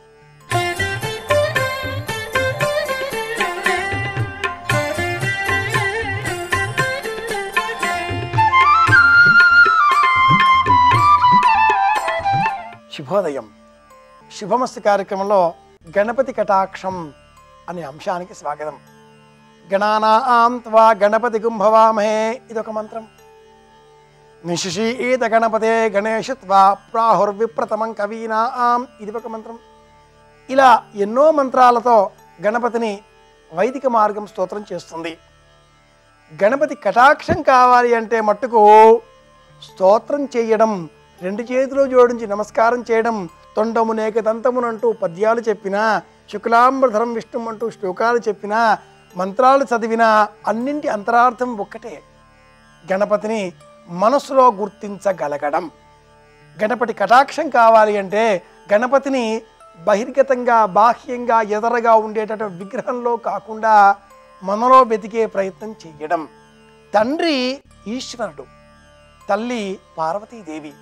శుభోదయం. శుభమస్తు కార్యక్రమంలో గణపతి కటాక్షం అనే అంశానికి స్వాగతం. గణానాం త్వా గణపతి గుంభవామహే ఇదొక మంత్రం. నిశిషి ఈత గణపతే గణేషత్వా ప్రాహుర్విప్రతమం కవీనాం ఇది ఒక మంత్రం. ఇలా ఎన్నో మంత్రాలతో గణపతిని వైదిక మార్గం స్తోత్రం చేస్తుంది. గణపతి కటాక్షం కావాలి అంటే మట్టుకు స్తోత్రం చేయడం రెండు చేతిలో జోడించి నమస్కారం చేయడం తొండమునేక దంతమునంటూ పద్యాలు చెప్పినా శుక్లాంబరధరం విష్ణుం అంటూ శ్లోకాలు చెప్పినా మంత్రాలు చదివినా అన్నింటి అంతరార్థం ఒక్కటే. గణపతిని మనసులో గుర్తించగలగడం. గణపతి కటాక్షం కావాలి అంటే గణపతిని బహిర్గతంగా బాహ్యంగా ఎదరగా ఉండేటటువంటి విగ్రహంలో కాకుండా మనలో వెతికే ప్రయత్నం చేయడం తండ్రి ఈశ్వరుడు తల్లి పార్వతీదేవి.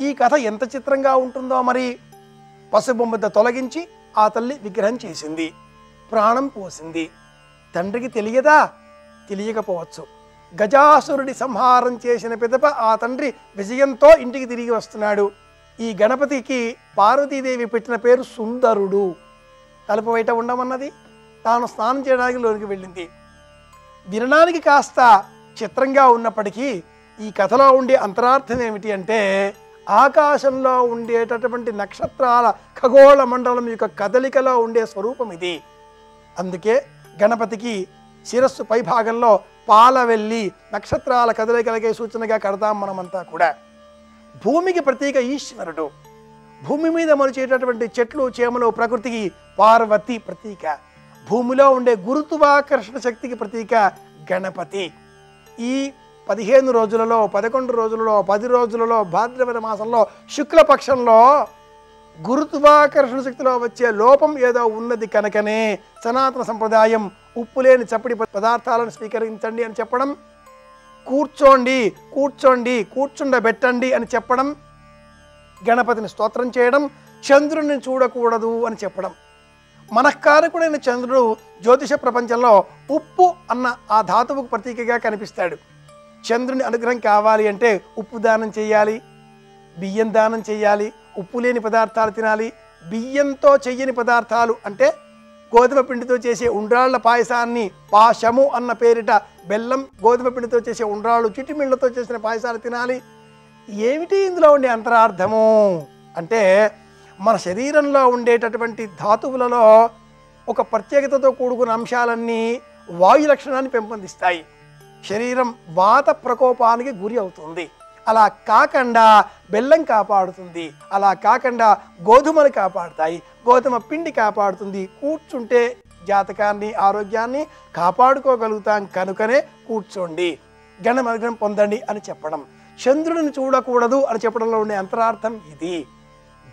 ఈ కథ ఎంత చిత్రంగా ఉంటుందో మరి పసుపు తొలగించి ఆ తల్లి విగ్రహం చేసింది. ప్రాణం పోసింది. తండ్రికి తెలియదా? తెలియకపోవచ్చు. గజాసురుడి సంహారం చేసిన పిదప ఆ తండ్రి విజయంతో ఇంటికి తిరిగి వస్తున్నాడు. ఈ గణపతికి పార్వతీదేవి పెట్టిన పేరు సుందరుడు. తలుపు బయట ఉండమన్నది? తాను స్నానం చేయడానికి లోనికి వెళ్ళింది. వినడానికి కాస్త చిత్రంగా ఉన్నప్పటికీ ఈ కథలో ఉండే అంతరార్థం ఏమిటి అంటే ఆకాశంలో ఉండేటటువంటి నక్షత్రాల ఖగోళ మండలం యొక్క కదలికలో ఉండే స్వరూపం ఇది. అందుకే గణపతికి శిరస్సు పై భాగంలో పాల వెళ్ళి నక్షత్రాల కదలికలకే సూచనగా కడతాం మనమంతా కూడా. భూమికి ప్రతీక ఈశ్వరుడు. భూమి మీద మొలిచేటటువంటి చెట్లు చేమలు ప్రకృతికి పార్వతి ప్రతీక. భూమిలో ఉండే గురుత్వాకర్షణ శక్తికి ప్రతీక గణపతి. ఈ పదిహేను రోజులలో పదకొండు రోజులలో పది రోజులలో భాద్రపద మాసంలో శుక్లపక్షంలో గురుత్వాకర్షణ శక్తిలో వచ్చే లోపం ఏదో ఉన్నది కనుకనే సనాతన సంప్రదాయం ఉప్పు లేని చప్పటి పదార్థాలను స్వీకరించండి అని చెప్పడం కూర్చోండి కూర్చోండి కూర్చుండబెట్టండి అని చెప్పడం గణపతిని స్తోత్రం చేయడం చంద్రుడిని చూడకూడదు అని చెప్పడం. మనఃకారకుడైన చంద్రుడు జ్యోతిష ప్రపంచంలో ఉప్పు అన్న ఆ ధాతువుకు ప్రతీకగా కనిపిస్తాడు. చంద్రుని అనుగ్రహం కావాలి అంటే ఉప్పు దానం చేయాలి బియ్యం దానం చేయాలి ఉప్పు లేని పదార్థాలు తినాలి బియ్యంతో చెయ్యని పదార్థాలు అంటే గోధుమ పిండితో చేసే ఉండ్రాళ్ళ పాయసాన్ని పాశము అన్న పేరిట బెల్లం గోధుమ పిండితో చేసే ఉండ్రాళ్ళు చిటిమిళ్ళతో చేసిన పాయసాలు తినాలి. ఏమిటి ఇందులో ఉండే అంతరార్థము? అంటే మన శరీరంలో ఉండేటటువంటి ధాతువులలో ఒక ప్రత్యేకతతో కూడుకున్న అంశాలన్నీ వాయు లక్షణాన్ని పెంపొందిస్తాయి. శరీరం వాత ప్రకోపానికి గురి అవుతుంది. అలా కాకుండా బెల్లం కాపాడుతుంది. అలా కాకుండా గోధుమలు కాపాడుతాయి. గోధుమ పిండి కాపాడుతుంది. కూర్చుంటే జాతకాన్ని ఆరోగ్యాన్ని కాపాడుకోగలుగుతాం కనుకనే కూర్చోండి. గణమగ్నం పొందండి అని చెప్పడం. చంద్రుడిని చూడకూడదు అని చెప్పడంలో ఉండే అంతరార్థం ఇది.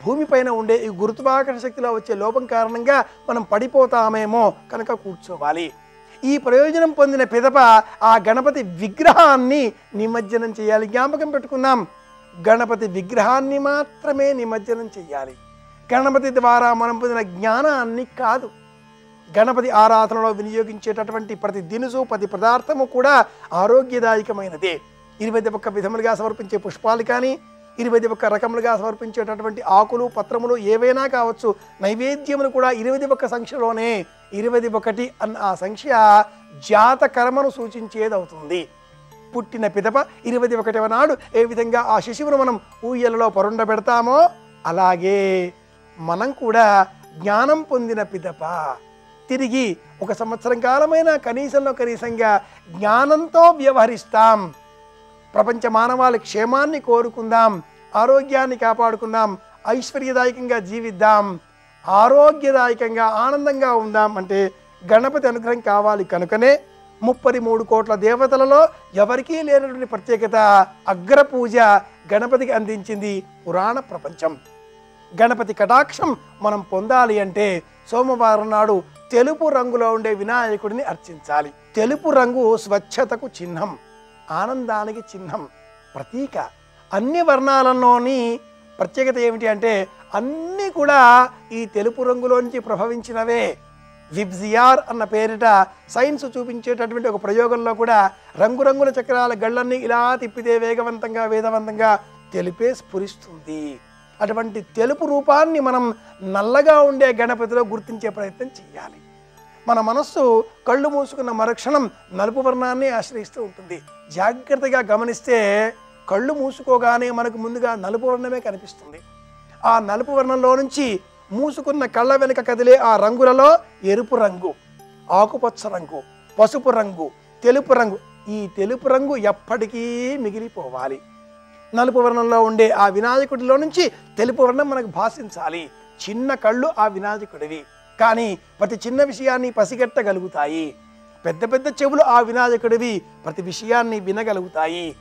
భూమిపైన ఉండే ఈ గురుత్వాకర్షణ శక్తిలో వచ్చే లోపం కారణంగా మనం పడిపోతామేమో కనుక కూర్చోవాలి. ఈ ప్రయోజనం పొందిన పిదప ఆ గణపతి విగ్రహాన్ని నిమజ్జనం చేయాలి. జ్ఞాపకం పెట్టుకుందాం. గణపతి విగ్రహాన్ని మాత్రమే నిమజ్జనం చేయాలి. గణపతి ద్వారా మనం పొందిన జ్ఞానాన్ని కాదు. గణపతి ఆరాధనలో వినియోగించేటటువంటి ప్రతి దినుసు ప్రతి పదార్థము కూడా ఆరోగ్యదాయకమైనదే. ఇరవై ఒక్క విధములుగా సమర్పించే పుష్పాలు కానీ ఇరవై ఒక్క రకములుగా సమర్పించేటటువంటి ఆకులు పత్రములు ఏవైనా కావచ్చు నైవేద్యములు కూడా ఇరవై ఒక్క సంఖ్యలోనే ఇరవై ఒకటి అన్న ఆ సంఖ్య జాతకర్మను సూచించేదవుతుంది. పుట్టిన పిదప ఇరవై ఒకటవ నాడు ఏ విధంగా ఆ శిశువును మనం ఊయలలో పరుండబెడతామో అలాగే మనం కూడా జ్ఞానం పొందిన పిదప తిరిగి ఒక సంవత్సరం కాలమైనా కనీసంలో కనీసంగా జ్ఞానంతో వ్యవహరిస్తాం. ప్రపంచ మానవాళి క్షేమాన్ని కోరుకుందాం. ఆరోగ్యాన్ని కాపాడుకుందాం ఐశ్వర్యదాయకంగా జీవిద్దాం ఆరోగ్యదాయకంగా ఆనందంగా ఉందాం అంటే గణపతి అనుగ్రహం కావాలి కనుకనే ముప్పై మూడు కోట్ల దేవతలలో ఎవరికీ లేనటువంటి ప్రత్యేకత అగ్రపూజ గణపతికి అందించింది పురాణ ప్రపంచం. గణపతి కటాక్షం మనం పొందాలి అంటే సోమవారం నాడు తెలుపు రంగులో ఉండే వినాయకుడిని అర్చించాలి. తెలుపు రంగు స్వచ్ఛతకు చిహ్నం ఆనందానికి చిహ్నం ప్రతీక. అన్ని వర్ణాలలోని ప్రత్యేకత ఏమిటి అంటే అన్నీ కూడా ఈ తెలుపు రంగులోంచి ప్రభవించినవే. విబ్జియార్ అన్న పేరిట సైన్స్ చూపించేటటువంటి ఒక ప్రయోగంలో కూడా రంగురంగుల చక్రాల గళ్ళన్ని ఇలా తిప్పితే వేగవంతంగా వేదవంతంగా తెలిపే స్ఫురిస్తుంది. అటువంటి తెలుపు రూపాన్ని మనం నల్లగా ఉండే గణపతిలో గుర్తించే ప్రయత్నం చేయాలి మన మనస్సు కళ్ళు మూసుకున్న మరుక్షణం నలుపు వర్ణాన్ని ఆశ్రయిస్తూ ఉంటుంది. జాగ్రత్తగా గమనిస్తే కళ్ళు మూసుకోగానే మనకు ముందుగా నలుపు వర్ణమే కనిపిస్తుంది. ఆ నలుపు వర్ణంలో నుంచి మూసుకున్న కళ్ళ వెనుక కదిలే ఆ రంగులలో ఎరుపు రంగు ఆకుపచ్చ రంగు పసుపు రంగు తెలుపు రంగు. ఈ తెలుపు రంగు ఎప్పటికీ మిగిలిపోవాలి. నలుపు వర్ణంలో ఉండే ఆ వినాయకుడిలో నుంచి తెలుపు వర్ణం మనకు భాషించాలి. చిన్న కళ్ళు ఆ వినాయకుడివి. కానీ ప్రతి చిన్న విషయాన్ని పసిగట్టగలుగుతాయి. పెద్ద పెద్ద చెవులు ఆ వినాయకుడివి. ప్రతి విషయాన్ని వినగలుగుతాయి.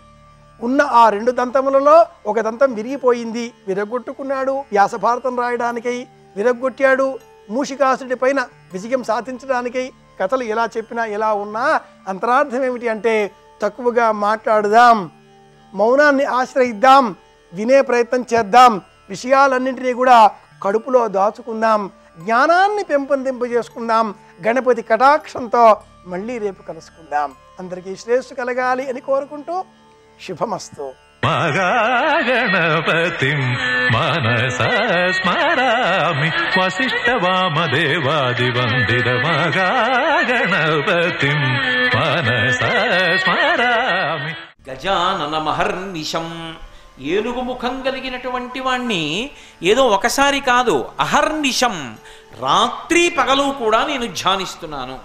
ఉన్న ఆ రెండు దంతములలో ఒక దంతం విరిగిపోయింది. విరగొట్టుకున్నాడు వ్యాసభారతం రాయడానికై విరగొట్టాడు మూషికాసుడి పైన విజయం సాధించడానికై కథలు ఎలా చెప్పినా ఎలా ఉన్నా అంతరార్థం ఏమిటి అంటే తక్కువగా మాట్లాడుదాం. మౌనాన్ని ఆశ్రయిద్దాం. వినే ప్రయత్నం చేద్దాం. విషయాలన్నింటినీ కూడా కడుపులో దాచుకుందాం. జ్ఞానాన్ని పెంపొందింపజేసుకుందాం. గణపతి కటాక్షంతో మళ్ళీ రేపు కలుసుకుందాం. అందరికీ శ్రేయస్సు కలగాలి అని కోరుకుంటూ శుభమస్తు. మగాగణపతిం మనస స్మరామి వసిష్ఠవామదేవాదివందిత మగాగణపతిం మనస స్మరామి. గజానన మహర్నిశం. ఏనుగు ముఖం కలిగినటువంటి వాణ్ణి ఏదో ఒకసారి కాదు అహర్నిశం. రాత్రి పగలు కూడా నేను ధ్యానిస్తున్నాను.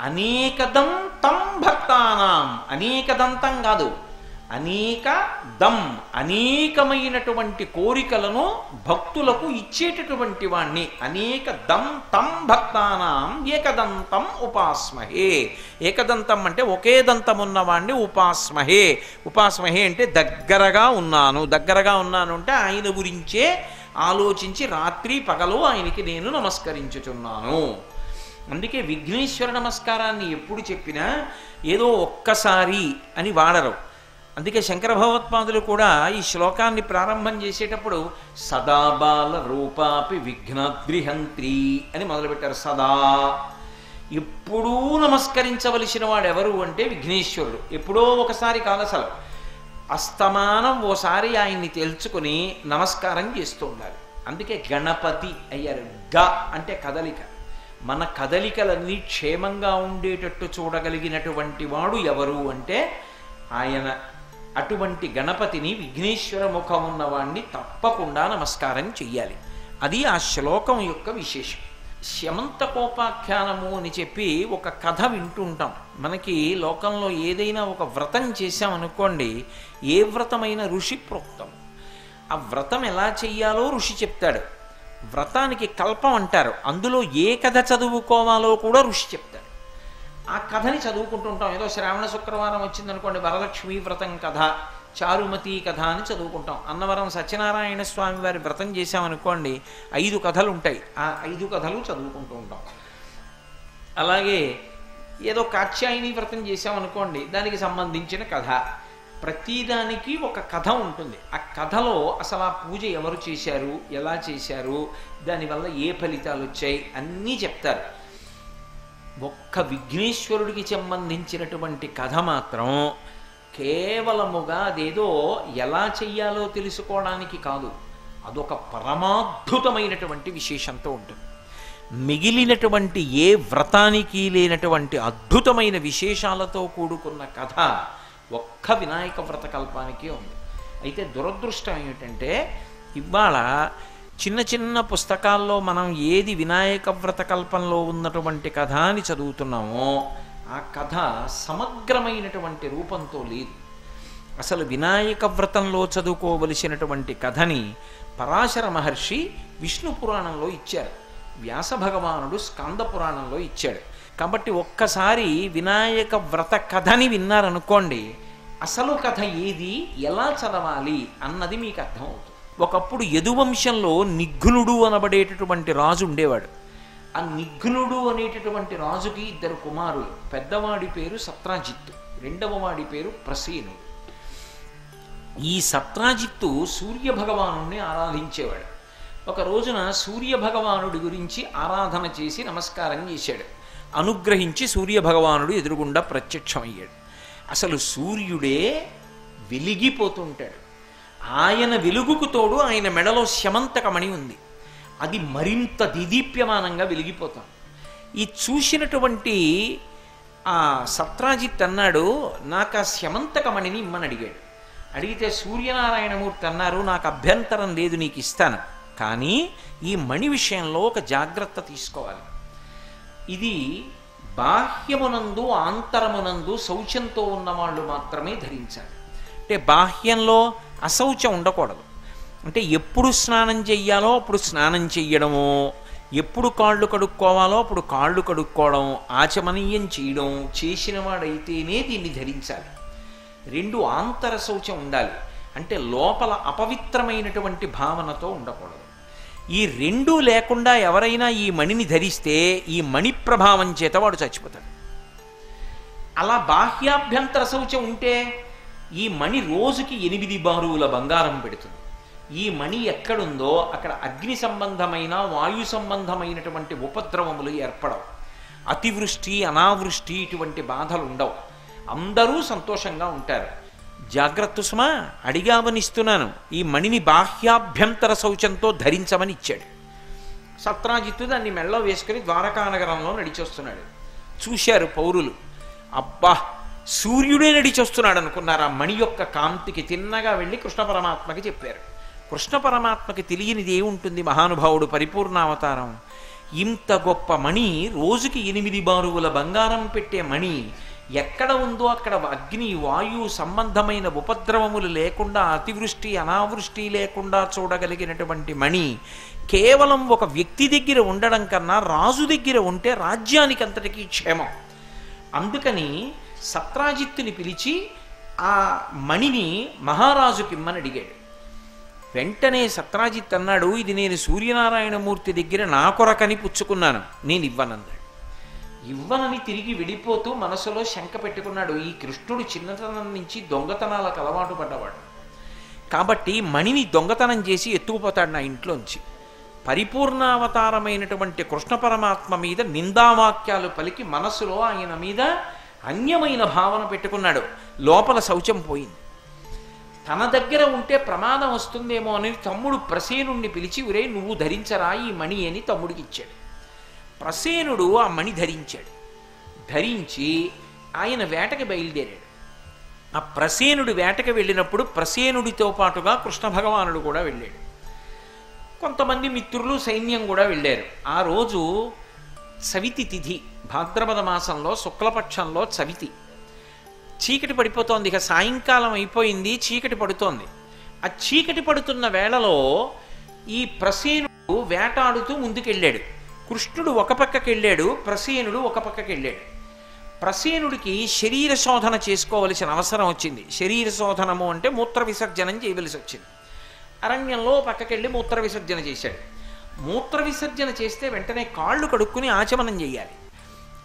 అనేక దంతం భక్తానాం అనేక దంతం కాదు. అనేక దం అనేకమైనటువంటి కోరికలను భక్తులకు ఇచ్చేటటువంటి వాణ్ణి. అనేక దమ్ తం భక్తానాం ఏకదంతం ఉపాస్మహే. ఏకదంతం అంటే ఒకే దంతం ఉన్నవాణ్ణి ఉపాస్మహే. ఉపాస్మహే అంటే దగ్గరగా ఉన్నాను. దగ్గరగా ఉన్నాను అంటే ఆయన గురించే ఆలోచించి రాత్రి పగలు ఆయనకి నేను నమస్కరించుచున్నాను. అందుకే విఘ్నేశ్వర నమస్కారాన్ని ఎప్పుడు చెప్పినా ఏదో ఒక్కసారి అని వాడరు. అందుకే శంకర భగవత్పాదులు కూడా ఈ శ్లోకాన్ని ప్రారంభం చేసేటప్పుడు సదాబాల రూపాపి విఘ్నాద్రిహంత్రి అని మొదలుపెట్టారు సదా ఎప్పుడూ నమస్కరించవలసిన వాడు ఎవరు అంటే విఘ్నేశ్వరుడు. ఎప్పుడో ఒకసారి కాలసలు అస్తమానం ఓసారి ఆయన్ని తెలుసుకుని నమస్కారం చేస్తూ ఉండాలి. అందుకే గణపతి అయ్యారు గ అంటే కదలిక. మన కదలికలన్నీ క్షేమంగా ఉండేటట్టు చూడగలిగినటువంటి వాడు ఎవరు అంటే ఆయన అటువంటి గణపతిని విఘ్నేశ్వర ముఖం ఉన్నవాణ్ణి తప్పకుండా నమస్కారం చెయ్యాలి. అది ఆ శ్లోకం యొక్క విశేషం. శమంతకోపాఖ్యానము అని చెప్పి ఒక కథ వింటుంటాం. మనకి లోకంలో ఏదైనా ఒక వ్రతం చేశామనుకోండి ఏ వ్రతమైన ఋషి ప్రోక్తం? ఆ వ్రతం ఎలా చెయ్యాలో ఋషి చెప్తాడు. వ్రతానికి కల్పం అంటారు. అందులో ఏ కథ చదువుకోవాలో కూడా ఋషి చెప్తాడు. ఆ కథని చదువుకుంటుంటాం. ఏదో శ్రావణ శుక్రవారం వచ్చిందనుకోండి వరలక్ష్మి వ్రతం కథ చారుమతి కథ అని చదువుకుంటాం. అన్నవరం సత్యనారాయణ స్వామి వారి వ్రతం చేశామనుకోండి ఐదు కథలు ఉంటాయి ఆ ఐదు కథలు చదువుకుంటూ ఉంటాం. అలాగే ఏదో కాత్యాయని వ్రతం చేశామనుకోండి దానికి సంబంధించిన కథ. ప్రతిదానికి ఒక కథ ఉంటుంది. ఆ కథలో అసలు ఆ పూజ ఎవరు చేశారు ఎలా చేశారు దానివల్ల ఏ ఫలితాలు వచ్చాయి అన్నీ చెప్తారు. ఒక్క విఘ్నేశ్వరుడికి సంబంధించినటువంటి కథ మాత్రం కేవలముగా అదేదో ఎలా చెయ్యాలో తెలుసుకోవడానికి కాదు. అదొక పరమాద్భుతమైనటువంటి విశేషంతో ఉంటుంది. మిగిలినటువంటి ఏ వ్రతానికి లేనటువంటి అద్భుతమైన విశేషాలతో కూడుకున్న కథ ఒక్క వినాయక వ్రత కల్పానికి ఉంది. అయితే దురదృష్టం ఏమిటంటే ఇవాళ చిన్న చిన్న పుస్తకాల్లో మనం ఏది వినాయక వ్రత కల్పంలో ఉన్నటువంటి కథ అని చదువుతున్నామో ఆ కథ సమగ్రమైనటువంటి రూపంతో లేదు. అసలు వినాయక వ్రతంలో చదువుకోవలసినటువంటి కథని పరాశర మహర్షి విష్ణు పురాణంలో ఇచ్చారు. వ్యాస భగవానుడు స్కంద పురాణంలో ఇచ్చాడు. కాబట్టి ఒక్కసారి వినాయక వ్రత కథని విన్నారనుకోండి అసలు కథ ఏది ఎలా చదవాలి అన్నది మీకు అర్థమవుతుంది. ఒకప్పుడు యదువంశంలో నిఘ్నుడు అనబడేటటువంటి రాజు ఉండేవాడు. ఆ నిఘ్నుడు అనేటటువంటి రాజుకి ఇద్దరు కుమారులు. పెద్దవాడి పేరు సత్రాజిత్తు రెండవ వాడి పేరు ప్రసేనుడు ఈ సత్రాజిత్తు సూర్య భగవానుణ్ణి ఆరాధించేవాడు. ఒక రోజున సూర్య భగవానుడి గురించి ఆరాధన చేసి నమస్కారం చేశాడు. అనుగ్రహించి సూర్య భగవానుడు ఎదురుగుండా ప్రత్యక్షమయ్యాడు. అసలు సూర్యుడే వెలిగిపోతుంటాడు. ఆయన వెలుగుకు తోడు ఆయన మెడలో శమంతకమణి ఉంది. అది మరింత దిదీప్యమానంగా వెలిగిపోతాం. ఈ చూసినటువంటి ఆ సత్రాజిత్ అన్నాడు నాకు ఆ శమంతకమణిని ఇమ్మని అడిగాడు. అడిగితే సూర్యనారాయణమూర్తి అన్నారు నాకు అభ్యంతరం లేదు నీకు ఇస్తాను. కానీ ఈ మణి విషయంలో ఒక జాగ్రత్త తీసుకోవాలి. ఇది బాహ్యమునందు ఆంతరమునందు శౌచంతో ఉన్నవాళ్ళు మాత్రమే ధరించాలి. అంటే బాహ్యంలో అశౌచం ఉండకూడదు. అంటే ఎప్పుడు స్నానం చెయ్యాలో అప్పుడు స్నానం చెయ్యడము ఎప్పుడు కాళ్ళు కడుక్కోవాలో అప్పుడు కాళ్ళు కడుక్కోవడం ఆచమనీయం చేయడం చేసిన వాడైతేనే దీన్ని ధరించాలి. రెండు ఆంతర శౌచం ఉండాలి. అంటే లోపల అపవిత్రమైనటువంటి భావనతో ఉండకూడదు. ఈ రెండూ లేకుండా ఎవరైనా ఈ మణిని ధరిస్తే ఈ మణి ప్రభావం చేత వాడు చచ్చిపోతాడు. అలా బాహ్యాభ్యంతర శౌచం ఉంటే ఈ మణి రోజుకి ఎనిమిది బారువుల బంగారం పెడుతుంది. ఈ మణి ఎక్కడుందో అక్కడ అగ్ని సంబంధమైన వాయు సంబంధమైనటువంటి ఉపద్రవములు ఏర్పడవు. అతివృష్టి అనావృష్టి ఇటువంటి బాధలు ఉండవు. అందరూ సంతోషంగా ఉంటారు. జాగ్రత్త సుమా అడిగావనిస్తున్నాను. ఈ మణిని బాహ్యాభ్యంతర శౌచంతో ధరించమని ఇచ్చాడు. సత్రాజిత్తు దాన్ని మెళ్ళ వేసుకుని ద్వారకానగరంలో నడిచొస్తున్నాడు. చూశారు పౌరులు. అబ్బా సూర్యుడే నడిచొస్తున్నాడు అనుకున్నారు ఆ మణి యొక్క కాంతికి తిన్నగా వెళ్ళి కృష్ణ పరమాత్మకి చెప్పారు. కృష్ణ పరమాత్మకి తెలియనిది ఏముంటుంది? మహానుభావుడు పరిపూర్ణావతారం ఇంత గొప్ప మణి రోజుకి ఎనిమిది బారువుల బంగారం పెట్టే మణి ఎక్కడ ఉందో అక్కడ అగ్ని వాయు సంబంధమైన ఉపద్రవములు లేకుండా అతివృష్టి అనావృష్టి లేకుండా చూడగలిగినటువంటి మణి కేవలం ఒక వ్యక్తి దగ్గర ఉండడం కన్నా రాజు దగ్గర ఉంటే రాజ్యానికి అంతటికీ క్షేమం. అందుకని సత్రాజిత్తుని పిలిచి ఆ మణిని మహారాజుకి ఇమ్మని అడిగాడు. వెంటనే సత్రాజిత్ అన్నాడు ఇది నేను సూర్యనారాయణమూర్తి దగ్గర నా కొరకని పుచ్చుకున్నాను. నేను ఇవ్వనన్నాడు. ఇవ్వనని తిరిగి విడిపోతూ మనసులో శంక పెట్టుకున్నాడు. ఈ కృష్ణుడు చిన్నతనం నుంచి దొంగతనాలకు అలవాటు పడ్డవాడు. కాబట్టి మణిని దొంగతనం చేసి ఎత్తుకుపోతాడు నా ఇంట్లోంచి. పరిపూర్ణావతారమైనటువంటి కృష్ణ పరమాత్మ మీద నిందావాక్యాలు పలికి మనసులో ఆయన మీద అన్యమైన భావన పెట్టుకున్నాడు. లోపల శౌచం పోయింది. తన దగ్గర ఉంటే ప్రమాదం వస్తుందేమో అని తమ్ముడు ప్రసేనుణ్ణి పిలిచి ఉరే నువ్వు ధరించరా ఈ మణి అని తమ్ముడికి ఇచ్చాడు. ప్రసేనుడు ఆ మణి ధరించాడు. ధరించి ఆయన వేటకి బయలుదేరాడు. ఆ ప్రసేనుడు వేటకి వెళ్ళినప్పుడు ప్రసేనుడితో పాటుగా కృష్ణ భగవానుడు కూడా వెళ్ళాడు. కొంతమంది మిత్రులు సైన్యం కూడా వెళ్ళారు. ఆ రోజు సవితి తిథి భాద్రపద మాసంలో శుక్లపక్షంలో చవితి. చీకటి పడిపోతోంది ఇక సాయంకాలం అయిపోయింది చీకటి పడుతోంది. ఆ చీకటి పడుతున్న వేళలో ఈ ప్రసేనుడు వేటాడుతూ ముందుకెళ్ళాడు. కృష్ణుడు ఒక పక్కకెళ్ళాడు ప్రసేనుడు ఒక పక్కకెళ్ళాడు. ప్రసేనుడికి శరీర శోధన చేసుకోవలసిన అవసరం వచ్చింది. శరీర శోధనము అంటే మూత్ర విసర్జనం చేయవలసి వచ్చింది. అరణ్యంలో పక్కకెళ్ళి మూత్ర విసర్జన చేశాడు. మూత్ర విసర్జన చేస్తే వెంటనే కాళ్ళు కడుక్కుని ఆచమనం చేయాలి.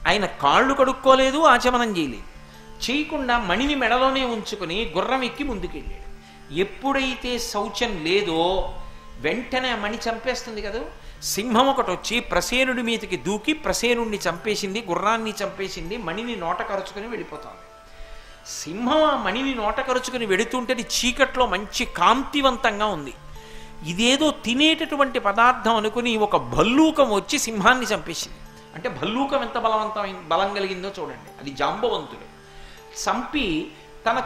ఆయన కాళ్ళు కడుక్కోలేదు ఆచమనం చేయలేదు. చేయకుండా మణిని మెడలోనే ఉంచుకుని గుర్రం ఎక్కి ముందుకెళ్ళాడు. ఎప్పుడైతే శౌచం లేదో వెంటనే ఆ మణి చంపేస్తుంది కదా. సింహం ఒకటి వచ్చి ప్రసేనుడి మీదకి దూకి ప్రసేనుడిని చంపేసింది గుర్రాన్ని చంపేసింది మణిని నోట కరుచుకుని వెళ్ళిపోతుంది సింహం ఆ మణిని నోట కరుచుకుని వెడుతుంటే చీకట్లో మంచి కాంతివంతంగా ఉంది. ఇదేదో తినేటటువంటి పదార్థం అనుకుని ఒక భల్లూకం వచ్చి సింహాన్ని చంపేసింది. అంటే భల్లూకం ఎంత బలవంతమైన బలం కలిగిందో చూడండి. అది జాంబవంతుడు. చంపి తన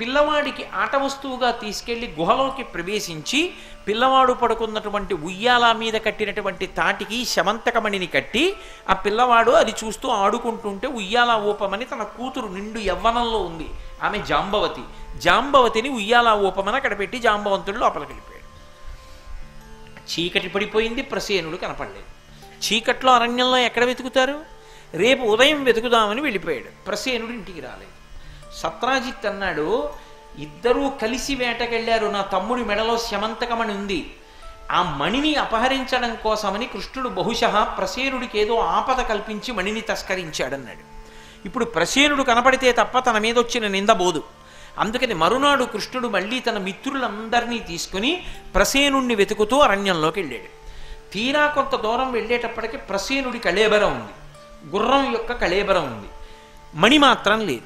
పిల్లవాడికి ఆట వస్తువుగా తీసుకెళ్ళి గుహలోకి ప్రవేశించి పిల్లవాడు పడుకున్నటువంటి ఉయ్యాల మీద కట్టినటువంటి తాటికి శమంతకమణిని కట్టి ఆ పిల్లవాడు అది చూస్తూ ఆడుకుంటుంటే ఉయ్యాల ఊపమని తన కూతురు నిండు యవ్వనంలో ఉంది. ఆమె జాంబవతి. జాంబవతిని ఉయ్యాల ఊపమని అక్కడ పెట్టి జాంబవంతుడు లోపలికి వెళ్ళిపోయాడు. చీకటి పడిపోయింది ప్రసేనుడు కనపడలేదు. చీకట్లో అరణ్యంలో ఎక్కడ వెతుకుతారు? రేపు ఉదయం వెతుకుదామని వెళ్ళిపోయాడు. ప్రసేనుడు ఇంటికి రాలేదు. సత్రాజిత్ అన్నాడు ఇద్దరూ కలిసి వేటకెళ్ళారు నా తమ్ముడి మెడలో శమంతకమణి ఉంది. ఆ మణిని అపహరించడం కోసమని కృష్ణుడు బహుశ ప్రసేనుడికి ఏదో ఆపద కల్పించి మణిని తస్కరించాడన్నాడు. ఇప్పుడు ప్రసేనుడు కనపడితే తప్ప తన మీద వచ్చిన నిందబోదు అందుకని మరునాడు కృష్ణుడు మళ్ళీ తన మిత్రులందరినీ తీసుకుని ప్రసేనుణ్ణి వెతుకుతూ అరణ్యంలోకి వెళ్ళాడు. తీరా కొంత దూరం వెళ్ళేటప్పటికి ప్రసేనుడి కళేబరం ఉంది. గుర్రం యొక్క కళేబరం ఉంది. మణి మాత్రం లేదు.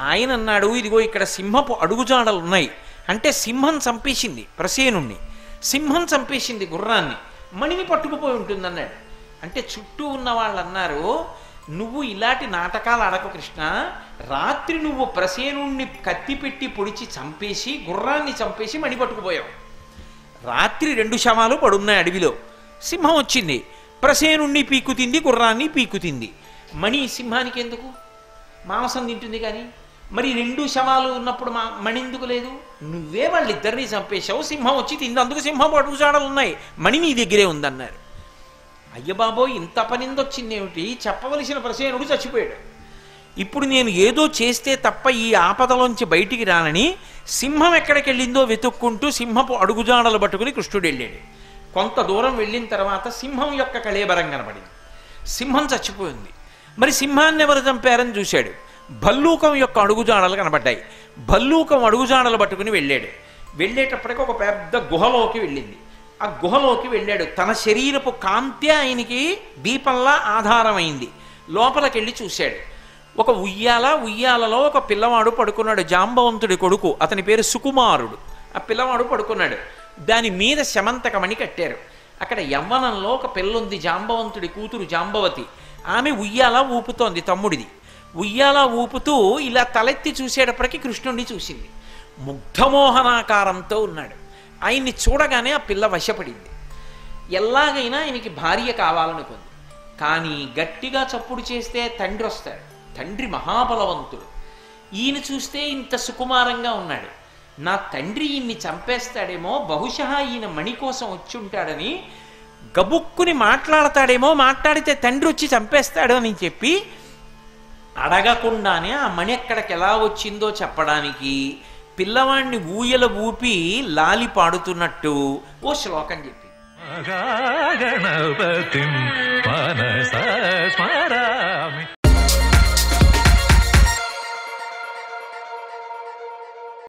ఆయన అన్నాడు ఇదిగో ఇక్కడ సింహపు అడుగుజాడలు ఉన్నాయి. అంటే సింహం చంపేసింది ప్రసేనుణ్ణి. సింహం చంపేసింది గుర్రాన్ని. మణిని పట్టుకుపోయి ఉంటుందన్నాడు. అంటే చుట్టూ ఉన్న వాళ్ళు అన్నారు నువ్వు ఇలాంటి నాటకాలు అడక కృష్ణ. రాత్రి నువ్వు ప్రసేనుణ్ణి కత్తి పెట్టి పొడిచి చంపేసి గుర్రాన్ని చంపేసి మణి పట్టుకుపోయావు. రాత్రి రెండు శవాలు పడున్నాయి అడవిలో. సింహం వచ్చింది. ప్రసేనుణ్ణి పీకుతింది గుర్రాన్ని పీకుతింది మణి సింహానికి ఎందుకు? మాంసం తింటుంది కానీ. మరి రెండు శవాలు ఉన్నప్పుడు మా మణి ఎందుకు లేదు? నువ్వే వాళ్ళిద్దరినీ చంపేశావు సింహం వచ్చి తింది అందుకు సింహం అడుగుజాడలు ఉన్నాయి. మణి నీ దగ్గరే ఉందన్నారు. అయ్యబాబో ఇంత పనిందొచ్చింది ఏమిటి చెప్పవలసిన ప్రసేనుడు చచ్చిపోయాడు. ఇప్పుడు నేను ఏదో చేస్తే తప్ప ఈ ఆపదలోంచి బయటికి రానని సింహం ఎక్కడికి వెళ్ళిందో వెతుక్కుంటూ సింహపు అడుగుజాడలు పట్టుకుని కృష్ణుడు వెళ్ళాడు కొంత దూరం వెళ్ళిన తర్వాత సింహం యొక్క కళేబరం కనబడింది. సింహం చచ్చిపోయింది. మరి సింహాన్ని ఎవరు చంపారని చూశాడు. భల్లూకం యొక్క అడుగుజాడలు కనబడ్డాయి. భల్లూకం అడుగుజాడలు పట్టుకుని వెళ్ళాడు. వెళ్ళేటప్పటికి ఒక పెద్ద గుహలోకి వెళ్ళింది. ఆ గుహలోకి వెళ్ళాడు. తన శరీరపు కాంతి ఆయనకి దీపంలా ఆధారమైంది. లోపలికి వెళ్ళి చూశాడు. ఒక ఉయ్యాల ఉయ్యాలలో ఒక పిల్లవాడు పడుకున్నాడు. జాంబవంతుడి కొడుకు. అతని పేరు సుకుమారుడు. ఆ పిల్లవాడు పడుకున్నాడు. దాని మీద శమంతకమణి కట్టారు. అక్కడ యవ్వనంలో ఒక పిల్లుంది జాంబవంతుడి కూతురు జాంబవతి. ఆమె ఉయ్యాల ఊపుతోంది తమ్ముడిది. ఉయ్యాల ఊపుతూ ఇలా తలెత్తి చూసేటప్పటికి కృష్ణుణ్ణి చూసింది. ముగ్ధమోహనాకారంతో ఉన్నాడు. ఆయన్ని చూడగానే ఆ పిల్ల వశపడింది. ఎలాగైనా ఆయనకి భార్య కావాలనుకుంది. కానీ గట్టిగా చప్పుడు చేస్తే తండ్రి వస్తాడు. తండ్రి మహాబలవంతుడు. ఈయన చూస్తే ఇంత సుకుమారంగా ఉన్నాడు. నా తండ్రి ఈయన్ని చంపేస్తాడేమో బహుశా ఈయన మణి కోసం వచ్చి ఉంటాడని గబుక్కుని మాట్లాడతాడేమో మాట్లాడితే తండ్రి వచ్చి చంపేస్తాడు అని చెప్పి అడగకుండానే ఆ మణి ఎక్కడికి ఎలా వచ్చిందో చెప్పడానికి పిల్లవాణ్ణి ఊయల ఊపి లాలి పాడుతున్నట్టు ఓ శ్లోకం చెప్పి. గణపతి మనస స్మరామి.